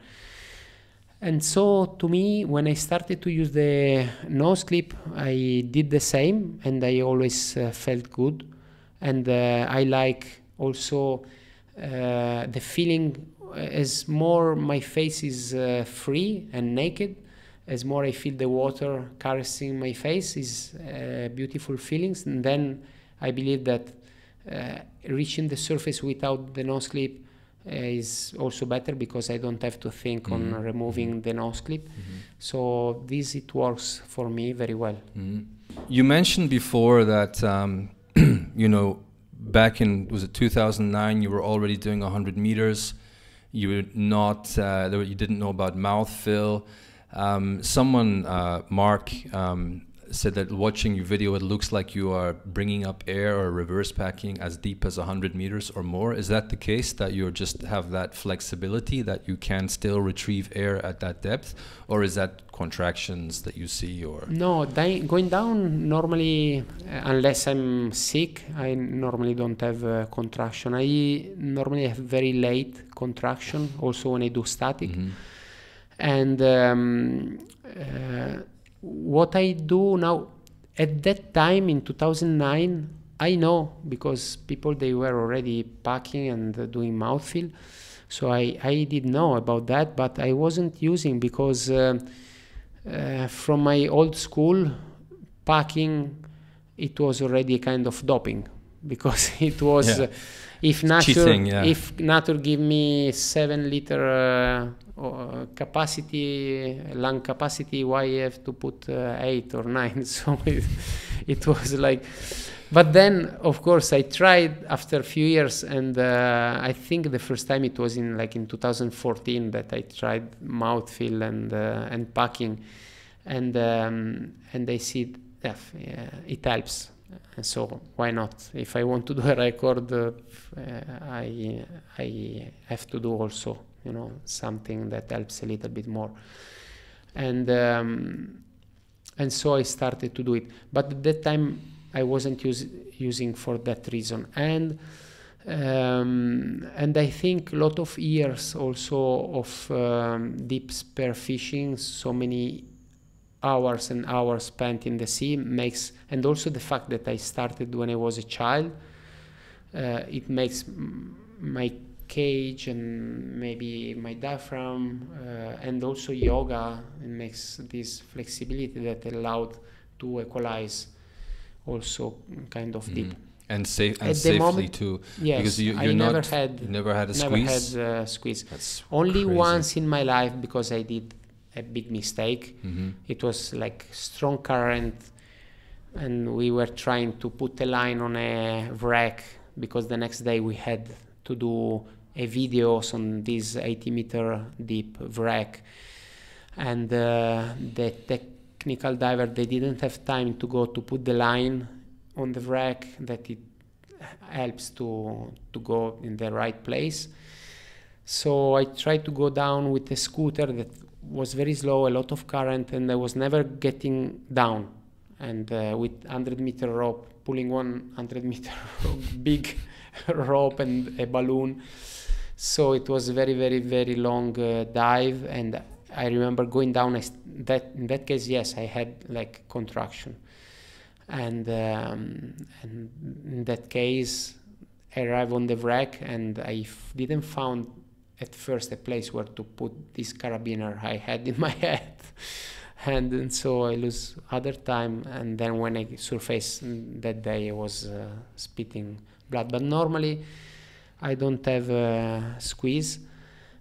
And so, to me, when I started to use the nose clip, I did the same, and I always uh, felt good. And I like also the feeling as more my face is uh, free and naked, as more I feel the water caressing my face is uh, beautiful feelings. And then I believe that uh, reaching the surface without the nose clip uh, is also better because I don't have to think on Mhm. removing the nose clip. So this it works for me very well. Mhm. you mentioned before that um, you know back in was it 2009 you were already doing 100 meters you were not uh, you didn't know about mouth fill. Um, someone uh, mark um, said that watching your video, it looks like you are bringing up air or reverse packing as deep as 100 meters or more. Is that the case that you just have that flexibility that you can still retrieve air at that depth, or is that contractions that you see? Or no, going down normally, uh, unless I'm sick, I normally don't have uh, contraction. I normally have very late contraction, also when I do static, mm-hmm. and. Um, uh, what I do now at that time in 2009 I know because people they were already packing and uh, doing mouthfill so I, I did know about that but I wasn't using because uh, uh, from my old school packing it was already a kind of doping because it was yeah. uh, if nature Cheating, yeah. if nature give me 7 liter uh, capacity, lung capacity, why you have to put uh, eight or nine? So it, it, was like, but then of course I tried after a few years, and uh, I think the first time it was in like in 2014 that I tried mouth mouthfill and uh, and packing, and um, and I see yeah, it helps. And so why not? If I want to do a record, uh, I I have to do also you know something that helps a little bit more. And um, and so I started to do it. But at that time I wasn't use, using for that reason. And um, and I think a lot of years also of um, deep spear fishing so many hours and hours spent in the sea makes and also the fact that I started when I was a child uh, it makes my cage and maybe my diaphragm uh, and also yoga it makes this flexibility that allowed to equalize also kind of deep. Mm. and safe and At safely moment, too. yes, because you, are never not had you never had a never squeeze? had a squeeze. Only crazy. once in my life because I did a big mistake. Mm-hmm. it was like strong current and we were trying to put a line on a wreck because the next day we had to do a videos on this 80 meter deep wreck and uh, the technical diver they didn't have time to go to put the line on the wreck that it helps to to go in the right place. So i tried to go down with a scooter that was very slow a lot of current and i was never getting down. And uh, with 100 meter rope pulling 100 meter big rope and a balloon. So it was a very very very long uh, dive. And i remember going down that in that case yes i had like contraction. And um, and in that case i arrived on the wreck and I f- didn't found at first a place where to put this carabiner i had in my head and, and so i lose other time and then when i surfaced that day i was uh, spitting blood but normally I don't have a squeeze.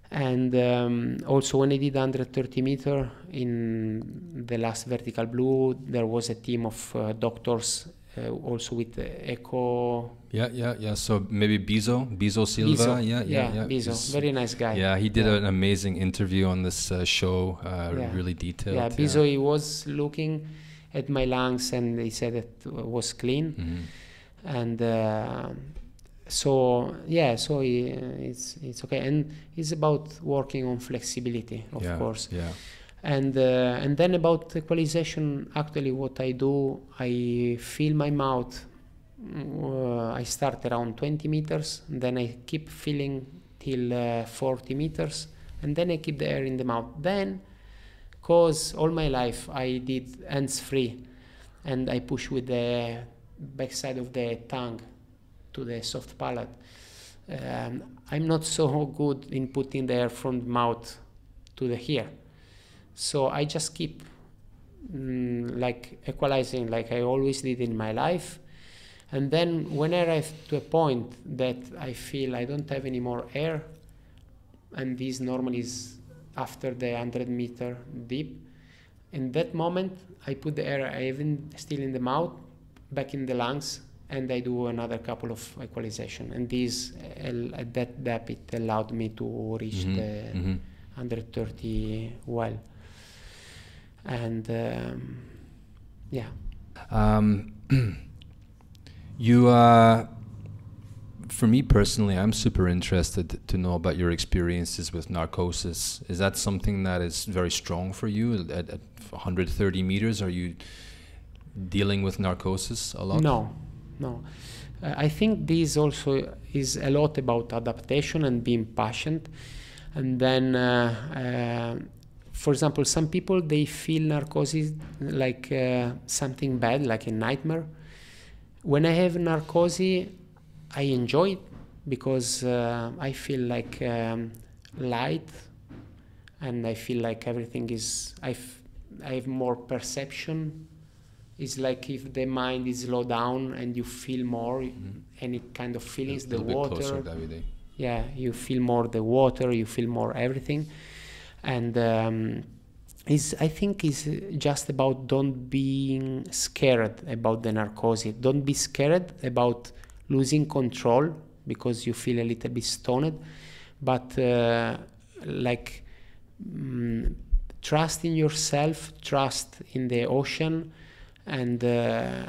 And um, also when I did 130 meter in the last vertical blue, there was a team of uh, doctors uh, also with echo. Yeah, yeah, yeah. So maybe Bizo, Bizo Silva. Bizo. Yeah, yeah, yeah. Bizo, very nice guy. Yeah, he did yeah. an amazing interview on this uh, show, uh, yeah. really detailed. Yeah, Bizo, he was looking at my lungs and he said it was clean. Mm-hmm. And uh, so yeah so it's it's okay and it's about working on flexibility of yeah, course yeah and uh, and then about equalization actually what i do i fill my mouth uh, i start around 20 meters then i keep filling till uh, 40 meters and then i keep the air in the mouth then cause all my life i did hands free and i push with the backside of the tongue to the soft palate. Um, I'm not so good in putting the air from the mouth to the ear. So I just keep mm, like equalizing like I always did in my life. And then when I arrive to a point that I feel I don't have any more air, and this normally is after the 100 meter deep, In that moment, I put the air even still in the mouth, back in the lungs, and I do another couple of equalization. And this uh, at that depth it allowed me to reach Mhm, the mhm. 130 well. And um, yeah, Um, you, uh, for me personally, I'm super interested to know about your experiences with narcosis. Is that something that is very strong for you at, at 130 meters? Are you dealing with narcosis a lot? No, no. Uh, I think this also is a lot about adaptation and being patient. And then, uh, uh, for example, some people they feel narcosis like uh, something bad, like a nightmare. When I have narcosis, I enjoy it because uh, I feel like um, light, and I feel like everything is. I I have more perception it's like if the mind is slow down and you feel more Mhm. any kind of feelings A the water yeah you feel more the water you feel more everything and um, is i think is just about don't being scared about the narcosis. Don't be scared about losing control because you feel a little bit stoned. But uh, like mm, trust in yourself trust in the ocean and uh,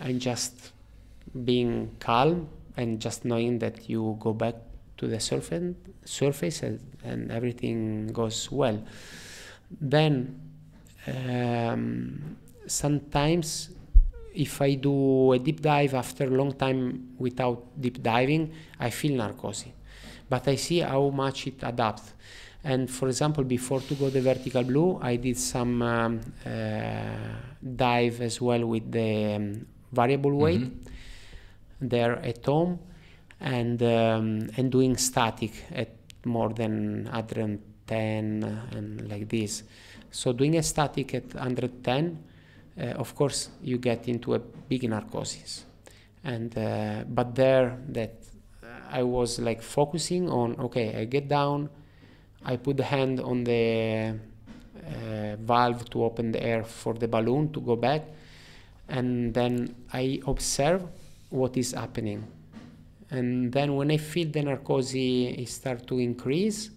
and just being calm and just knowing that you go back to the surface surface and, and everything goes well then um, sometimes if I do a deep dive after a long time without deep diving, I feel narcosis. But I see how much it adapts. And for example, before to go the vertical blue, I did some um, uh, dive as well with the um, variable weight Mhm. there at home, and um, and doing static at more than 110 and like this. So doing a static at 110, uh, of course, you get into a big narcosis, and uh, but there that I was like focusing on okay, I get down, I put the hand on the uh, valve to open the air for the balloon to go back, and then I observe what is happening. And then when I feel the narcosis start to increase,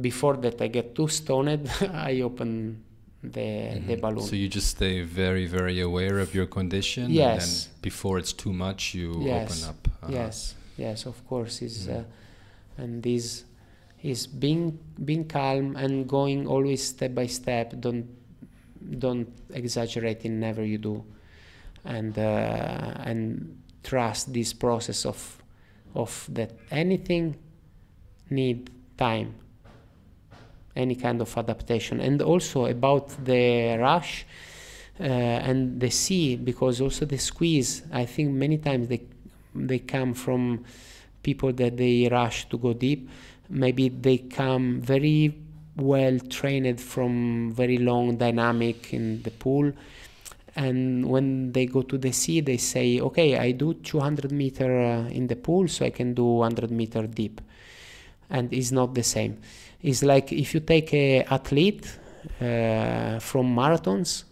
before that I get too stoned, I open the the Mhm. balloon. So you just stay very, very aware of your condition. Yes. And before it's too much, you Yes. open up. Uh-huh. Yes, yes, of course. Is Mhm. uh, and this is being being calm and going always step by step. Don't don't exaggerate in never you do, and uh, and trust this process of of that anything need time any kind of adaptation. And also about the rush uh, and the sea because also the squeeze i think many times they they come from people that they rush to go deep. Maybe they come very well trained from very long dynamic in the pool and when they go to the sea they say okay i do 200 meter uh, in the pool so i can do 100 meter deep. And it's not the same. It's like if you take a athlete uh, from marathons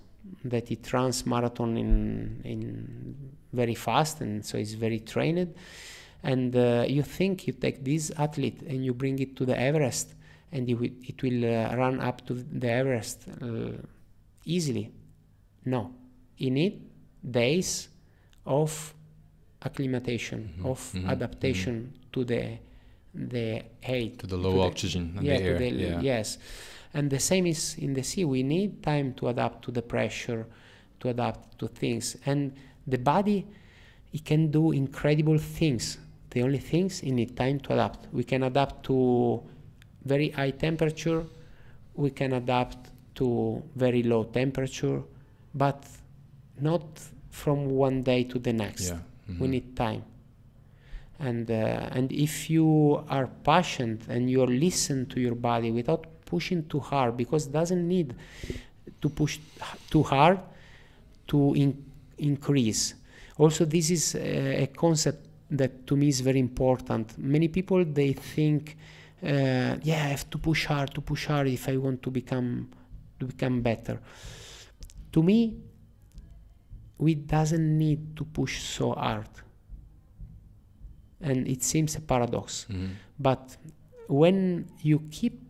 that it runs marathon in in very fast and so it's very trained and uh, you think you take this athlete and you bring it to the everest and it will, it will uh, run up to the everest uh, easily. No you need days of acclimatation Mhm, of mhm, adaptation to the the height To the low to the- oxygen in yeah, the air. the, yeah. yes. And the same is in the sea. We need time to adapt to the pressure to adapt to things. And the body it can do incredible things. The only things it need time to adapt. We can adapt to very high temperature. We can adapt to very low temperature. But not from one day to the next Yeah. we mhm. need time and uh, and if you are patient and you listen to your body without pushing too hard because it doesn't need to push too hard to in- increase also this is a, a concept that to me is very important many people they think uh, yeah i have to push hard to push hard if i want to become to become better to me, we doesn't need to push so hard. And it seems a paradox. Mhm. But when you keep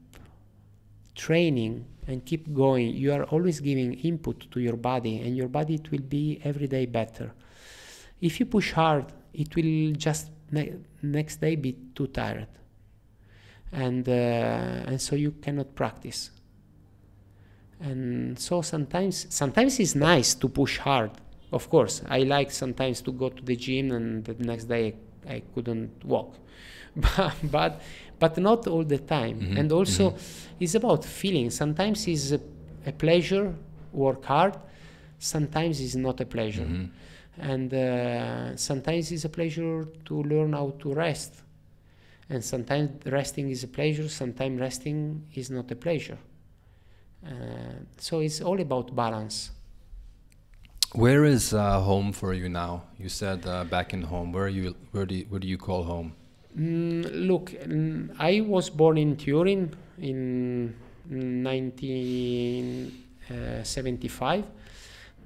training and keep going, you are always giving input to your body, and your body it will be every day better. If you push hard, it will just ne- next day be too tired, and uh, and so you cannot practice. And so sometimes sometimes it's nice to push hard. Of course, I like sometimes to go to the gym and the next day I couldn't walk, but but, not all the time. Mhm, And also, it's about feeling. Sometimes it's a, a pleasure work hard. Sometimes it's not a pleasure, Mhm. and uh, sometimes it's a pleasure to learn how to rest. And sometimes resting is a pleasure. Sometimes resting is not a pleasure. Uh, so it's all about balance. Where is uh, home for you now? You said uh, back in home. Where are you? Where do you, where do you call home? Mm, look, I was born in Turin in 1975.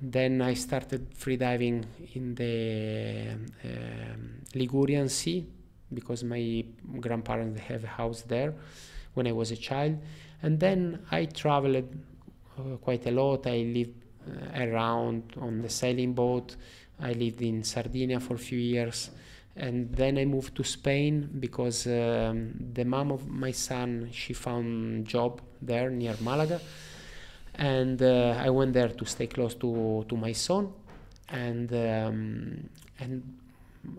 Then I started freediving in the um, Ligurian Sea because my grandparents have a house there when I was a child. And then I traveled uh, quite a lot. I lived uh, around on the sailing boat. I lived in Sardinia for a few years and then I moved to Spain because um, the mom of my son she found job there near Malaga, and uh, I went there to stay close to, to my son, and um, and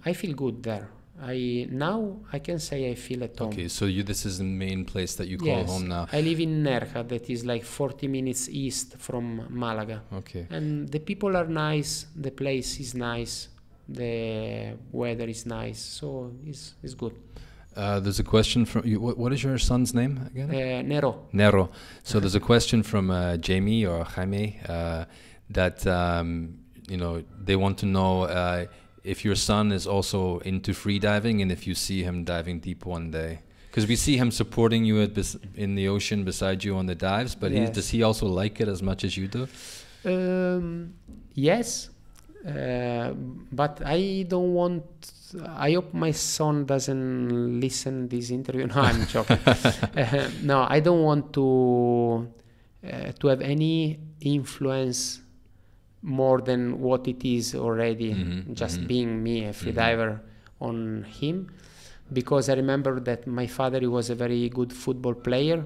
I feel good there. I now I can say I feel at home. Okay, so you this is the main place that you call Yes. home now. I live in Nerja, that is like 40 minutes east from Malaga, Okay. and the people are nice. The place is nice. The weather is nice, so it's, it's good. Uh, there's a question from you. What, what is your son's name again? Uh, Nero. Nero. So there's a question from uh, Jamie or Jaime uh, that um, you know they want to know uh, if your son is also into free diving and if you see him diving deep one day. Because we see him supporting you in the ocean beside you on the dives, but he, does he also like it as much as you do? Um, yes, uh, but I don't want. I hope my son doesn't listen this interview. No, I'm joking. Uh, no, I don't want to uh, to have any influence more than what it is already. Mhm, Just mhm. being me, a freediver, on him, because I remember that my father he was a very good football player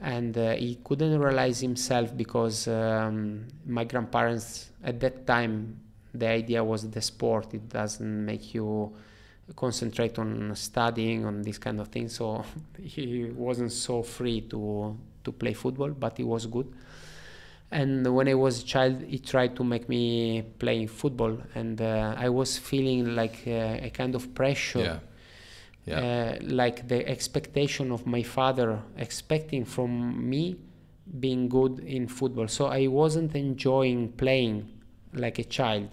and uh, he couldn't realize himself because um, my grandparents at that time the idea was the sport it doesn't make you concentrate on studying on this kind of thing so he wasn't so free to to play football but he was good and when i was a child he tried to make me play football. And uh, i was feeling like uh, a kind of pressure Yeah. Yeah. uh, like the expectation of my father expecting from me being good in football. So i wasn't enjoying playing like a child.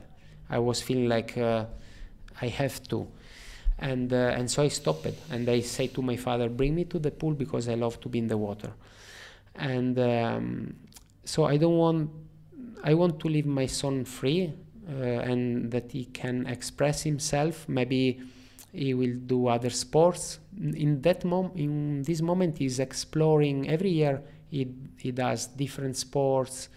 I was feeling like uh, i have to. And uh, and so i stopped. It and i say to my father bring me to the pool because i love to be in the water. And um, so i don't want i want to leave my son free uh, and that he can express himself. Maybe he will do other sports. In that mom in this moment he's exploring. Every year he, he does different sports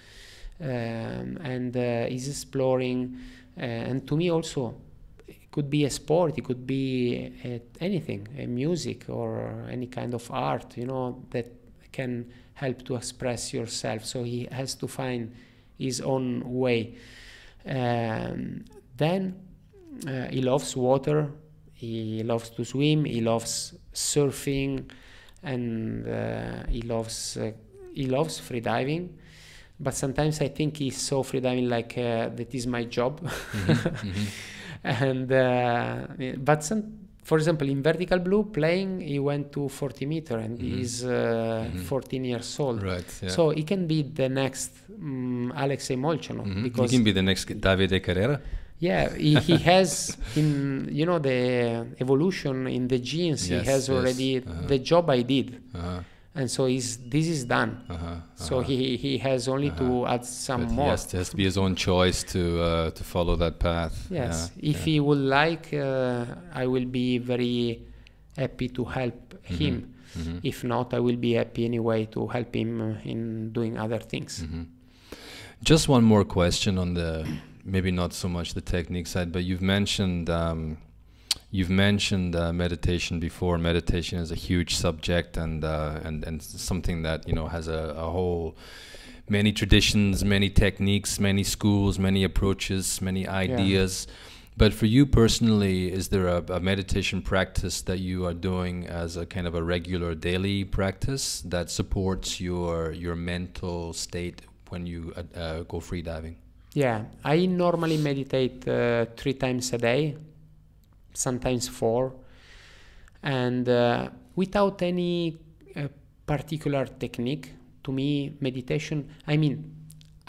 um, and uh, he's exploring. Uh, and to me also it could be a sport it could be uh, anything a music or any kind of art you know that can help to express yourself. So he has to find his own way. Um, then uh, he loves water. He loves to swim. He loves surfing. And uh, he loves uh, he loves freediving. But sometimes i think he's so freediving like uh, that is my job. And uh, but some, for example in vertical blue playing he went to 40 meter and Mhm. he's uh, Mhm. 14 years old Right. Yeah. so he can be the next um, Alexei Molchanov Mhm. because he can be the next Davide Carrera. yeah, he, he has in you know the evolution in the genes. Yes, he has yes, already uh-huh. the job I did. Uh-huh. And so he's this is done. Uh-huh, So uh-huh. he he has only to add some But more. has, to, has to be his own choice to uh, to follow that path. Yes, Yeah, if yeah. he would like, uh, I will be very happy to help him. Mhm. If not, I will be happy anyway to help him uh, in doing other things. Mhm. Just one more question on the maybe not so much the technique side, but you've mentioned um, you've mentioned uh, meditation before. Meditation is a huge subject and uh, and and something that you know has a, a whole many traditions, many techniques, many schools, many approaches, many ideas. But for you personally, is there a, a meditation practice that you are doing as a kind of a regular daily practice that supports your your mental state when you uh, uh, go free diving? Yeah, I normally meditate uh, three times a day, sometimes four, and uh, without any uh, particular technique. To me, meditation. I mean,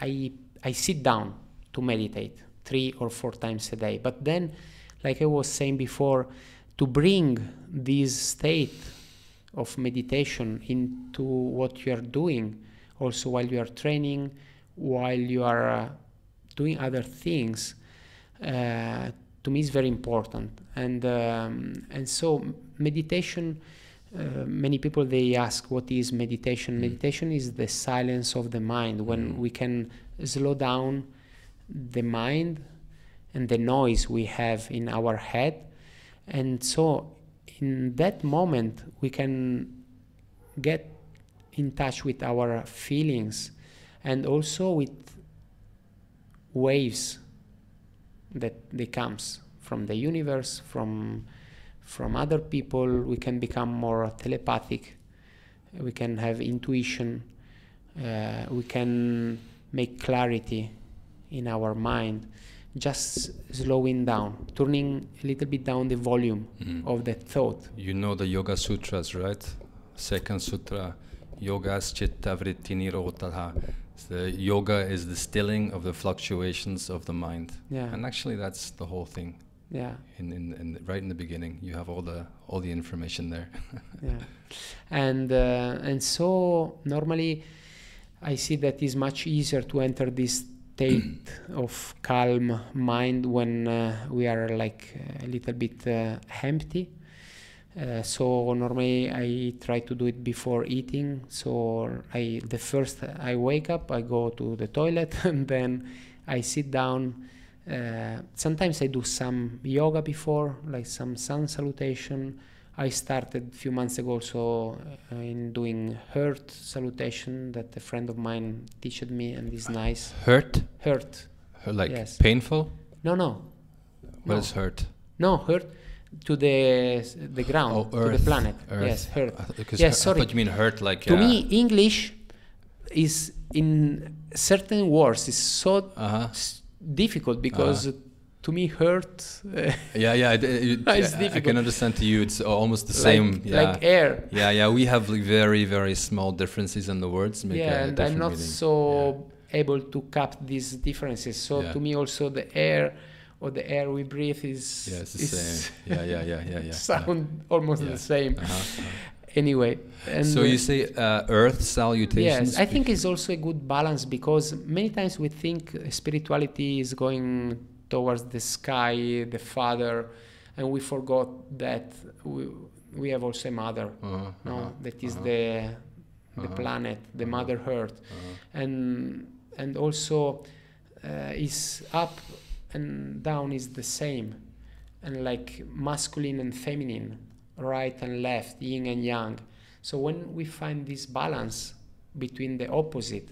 I I sit down to meditate three or four times a day, but then, like I was saying before, to bring this state of meditation into what you are doing, also while you are training, while you are uh, doing other things, uh, to me is very important. And um, and so meditation. Uh, many people they ask what is meditation. Meditation is the silence of the mind when we can slow down the mind and the noise we have in our head, and so in that moment we can get in touch with our feelings and also with waves that they comes from the universe from from other people we can become more telepathic we can have intuition uh, we can make clarity in our mind just slowing down turning a little bit down the volume Mm. of the thought You know the Yoga Sutras, right? Second sutra, Yogas Chitta Vritti Nirodha. The yoga is the stilling of the fluctuations of the mind. yeah And actually, that's the whole thing. yeah In, in, in right in the beginning, you have all the all the information there. yeah and uh, and so normally i see that it's much easier to enter this state of calm mind when uh, we are like a little bit uh, empty uh, so normally i try to do it before eating so i the first i wake up i go to the toilet and then i sit down uh, sometimes i do some yoga before like some sun salutation I started a few months ago also uh, in doing hurt salutation that a friend of mine teached me and is nice. hurt, Hurt. like Yes. painful. No, no. What no. is hurt? No, hurt to the the ground, Oh, to the planet. Earth. Yes, hurt. I Yes, I sorry. thought you mean hurt like. To uh, me, English is in certain words is so Uh-huh. s- difficult because to me hurt uh, Yeah, yeah. It, it, It's I- I can understand to you. It's almost the like, same. Yeah. like air. yeah, yeah. We have like very, very small differences in the words. Make yeah and i'm not so able to cap these differences so Yeah. to me also the air or the air we breathe is Yeah, it's the is same. Yeah, yeah, yeah, yeah, yeah. sound almost Yeah. the same Uh-huh, uh-huh. anyway and So you say uh, earth salutations? yes i think it's also a good balance because many times we think spirituality is going towards the sky the father and we forgot that we, we have also a mother Uh-huh, no uh-huh, that is the the planet the mother earth and and also uh, is up and down is the same. And like masculine and feminine right and left yin and yang. So when we find this balance between the opposite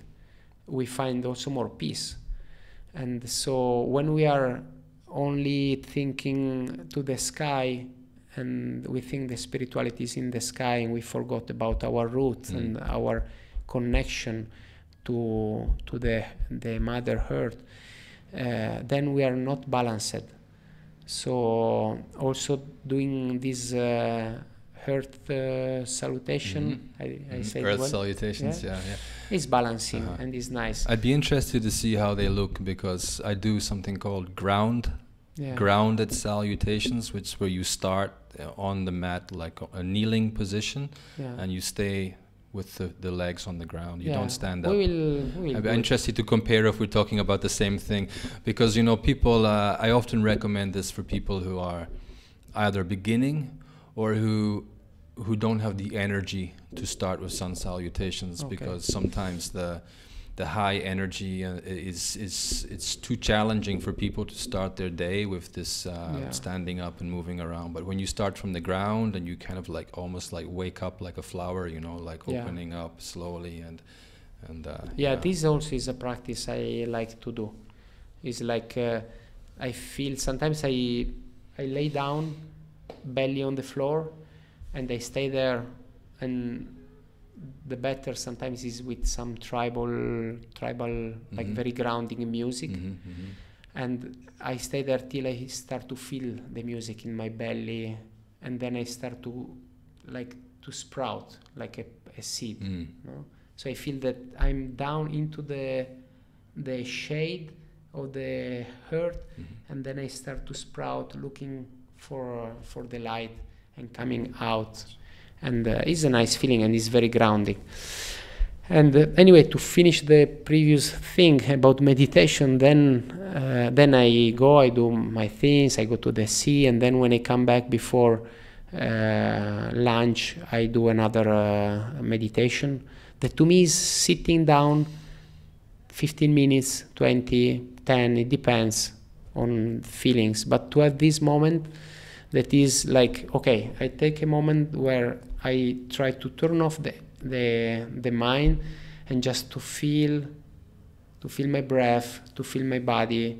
we find also more peace. And so when we are only thinking to the sky and we think the spirituality is in the sky and we forgot about our roots Mm. and our connection to to the the mother earth then we are not balanced so also doing this uh, earth uh, salutation I, I Mhm. say Earth well, salutations, yeah, yeah. yeah. is balancing Uh-huh. and is nice I'd be interested to see how they look because I do something called ground yeah grounded salutations, which is where you start uh, on the mat like a kneeling position yeah and you stay with the, the legs on the ground. You yeah. don't stand we up. Will, we will I'm interested to compare if we're talking about the same thing, because you know people. Uh, I often recommend this for people who are either beginning or who who don't have the energy to start with sun salutations, Okay. because sometimes the the high energy uh, is is it's too challenging for people to start their day with this uh, Yeah. standing up and moving around. But when you start from the ground and you kind of like almost like wake up like a flower, you know, like Yeah. opening up slowly and and uh, yeah, this also is a practice I like to do. It's like uh, I feel sometimes I I lay down, belly on the floor, and I stay there. And the better sometimes is with some tribal, tribal like Mhm. very grounding music. Mhm, mhm. and I stay there till I start to feel the music in my belly, and then I start to like to sprout like a, a seed. Mm. No? So I feel that I'm down into the the shade of the earth, Mhm. and then I start to sprout, looking for for the light and coming out, and uh, it's a nice feeling and it's very grounding. And uh, anyway, to finish the previous thing about meditation, then uh, then I go, I do my things, I go to the sea, and then when I come back before uh, lunch, I do another uh, meditation. That to me is sitting down, 15 minutes, 20, 10, it depends on feelings. But to have this moment that is like, okay, I take a moment where I try to turn off the the the mind and just to feel to feel my breath to feel my body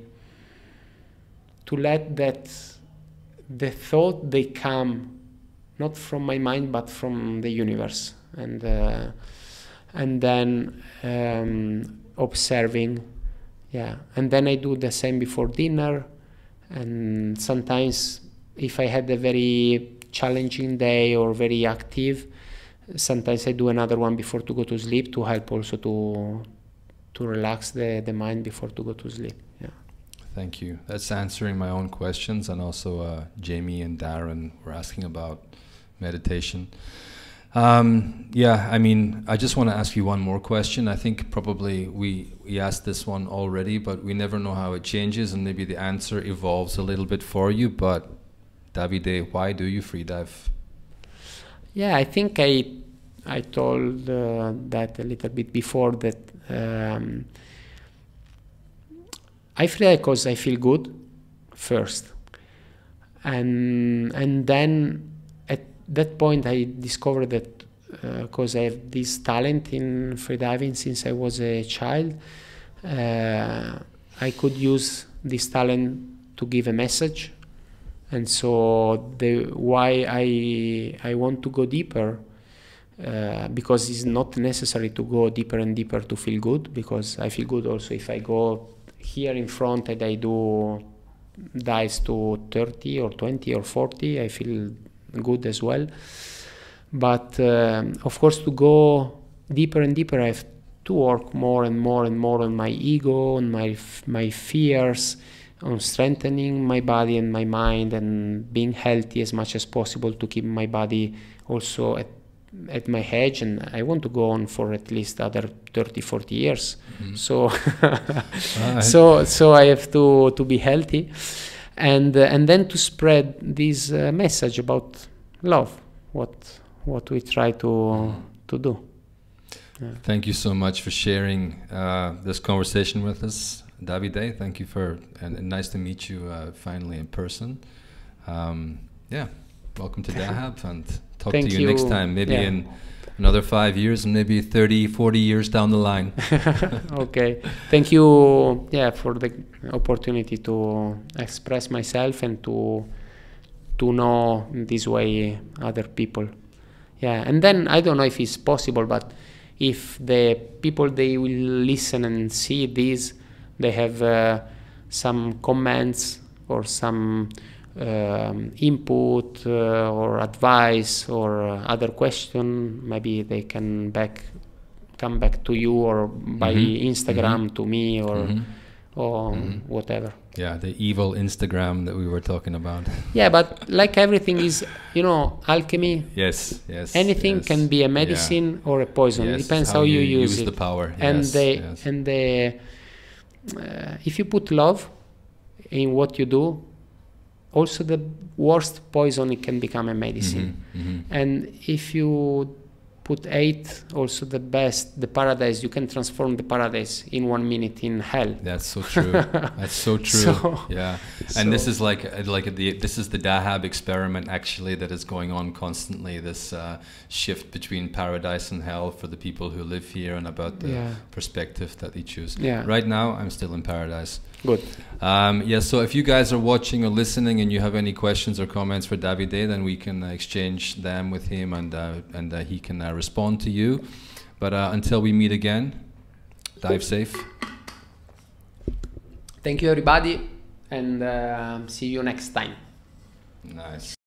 to let that the thought they come not from my mind but from the universe. And uh, and then um, observing yeah. And then i do the same before dinner and sometimes if i had a very challenging day or very active sometimes I do another one before to go to sleep to help also to to relax the, the mind before to go to sleep. Yeah. Thank you. That's answering my own questions, and also uh, Jamie and Darren were asking about meditation. Um, yeah, I mean, I just want to ask you one more question. I think probably we we asked this one already, but we never know how it changes, and maybe the answer evolves a little bit for you. But Davide, why do you free dive? Yeah, I think I I told uh, that a little bit before that um, I dive because I feel good first, and and then at that point I discovered that because I have this talent in freediving since I was a child, uh, I could use this talent to give a message and so the why I I want to go deeper uh, because it's not necessary to go deeper and deeper to feel good because I feel good also if I go here in front and I do dives to 30 or 20 or 40 I feel good as well. But um, of course to go deeper and deeper I have to work more and more and more on my ego on my my fears on strengthening my body and my mind and being healthy as much as possible to keep my body also at, at my age and I want to go on for at least other 30 40 years. Mhm. so so so I have to to be healthy. And uh, and then to spread this uh, message about love what what we try to to do. Thank you so much for sharing uh, this conversation with us, Davide. Thank you for and, and nice to meet you uh, finally in person. Um, yeah, welcome to Dahab and talk Thank to you, next time. Maybe Yeah. in another five years and maybe 30, 40 years down the line. okay thank you yeah for the opportunity to express myself and to to know in this way other people yeah and then i don't know if it's possible but if the people they will listen and see this they have uh, some comments or some um, input uh, or advice or uh, other question maybe they can back come back to you or by Mhm, instagram to me or Mhm. or Mhm. whatever. Yeah, the evil Instagram that we were talking about. Yeah, but like everything is, you know, alchemy. yes, yes. Anything yes. can be a Yeah. medicine or a poison. Yes, it depends how, you, use, the it. power. and yes, the yes. and the uh, if you put love in what you do, also the worst poison it can become a medicine. Mhm, mhm. And if you put eight also the best, the paradise, you can transform the paradise in one minute in hell. That's so true. That's so true. So- yeah, and this is like uh, like the this is the Dahab experiment actually that is going on constantly. This uh, shift between paradise and hell for the people who live here, and about the Yeah. perspective that they choose. Yeah. Right now, I'm still in paradise. Good. Um, yeah, so if you guys are watching or listening and you have any questions or comments for Davide, then we can uh, exchange them with him and uh, and uh, he can uh, respond to you. But uh, until we meet again, dive safe. Thank you, everybody, and uh, see you next time. Nice.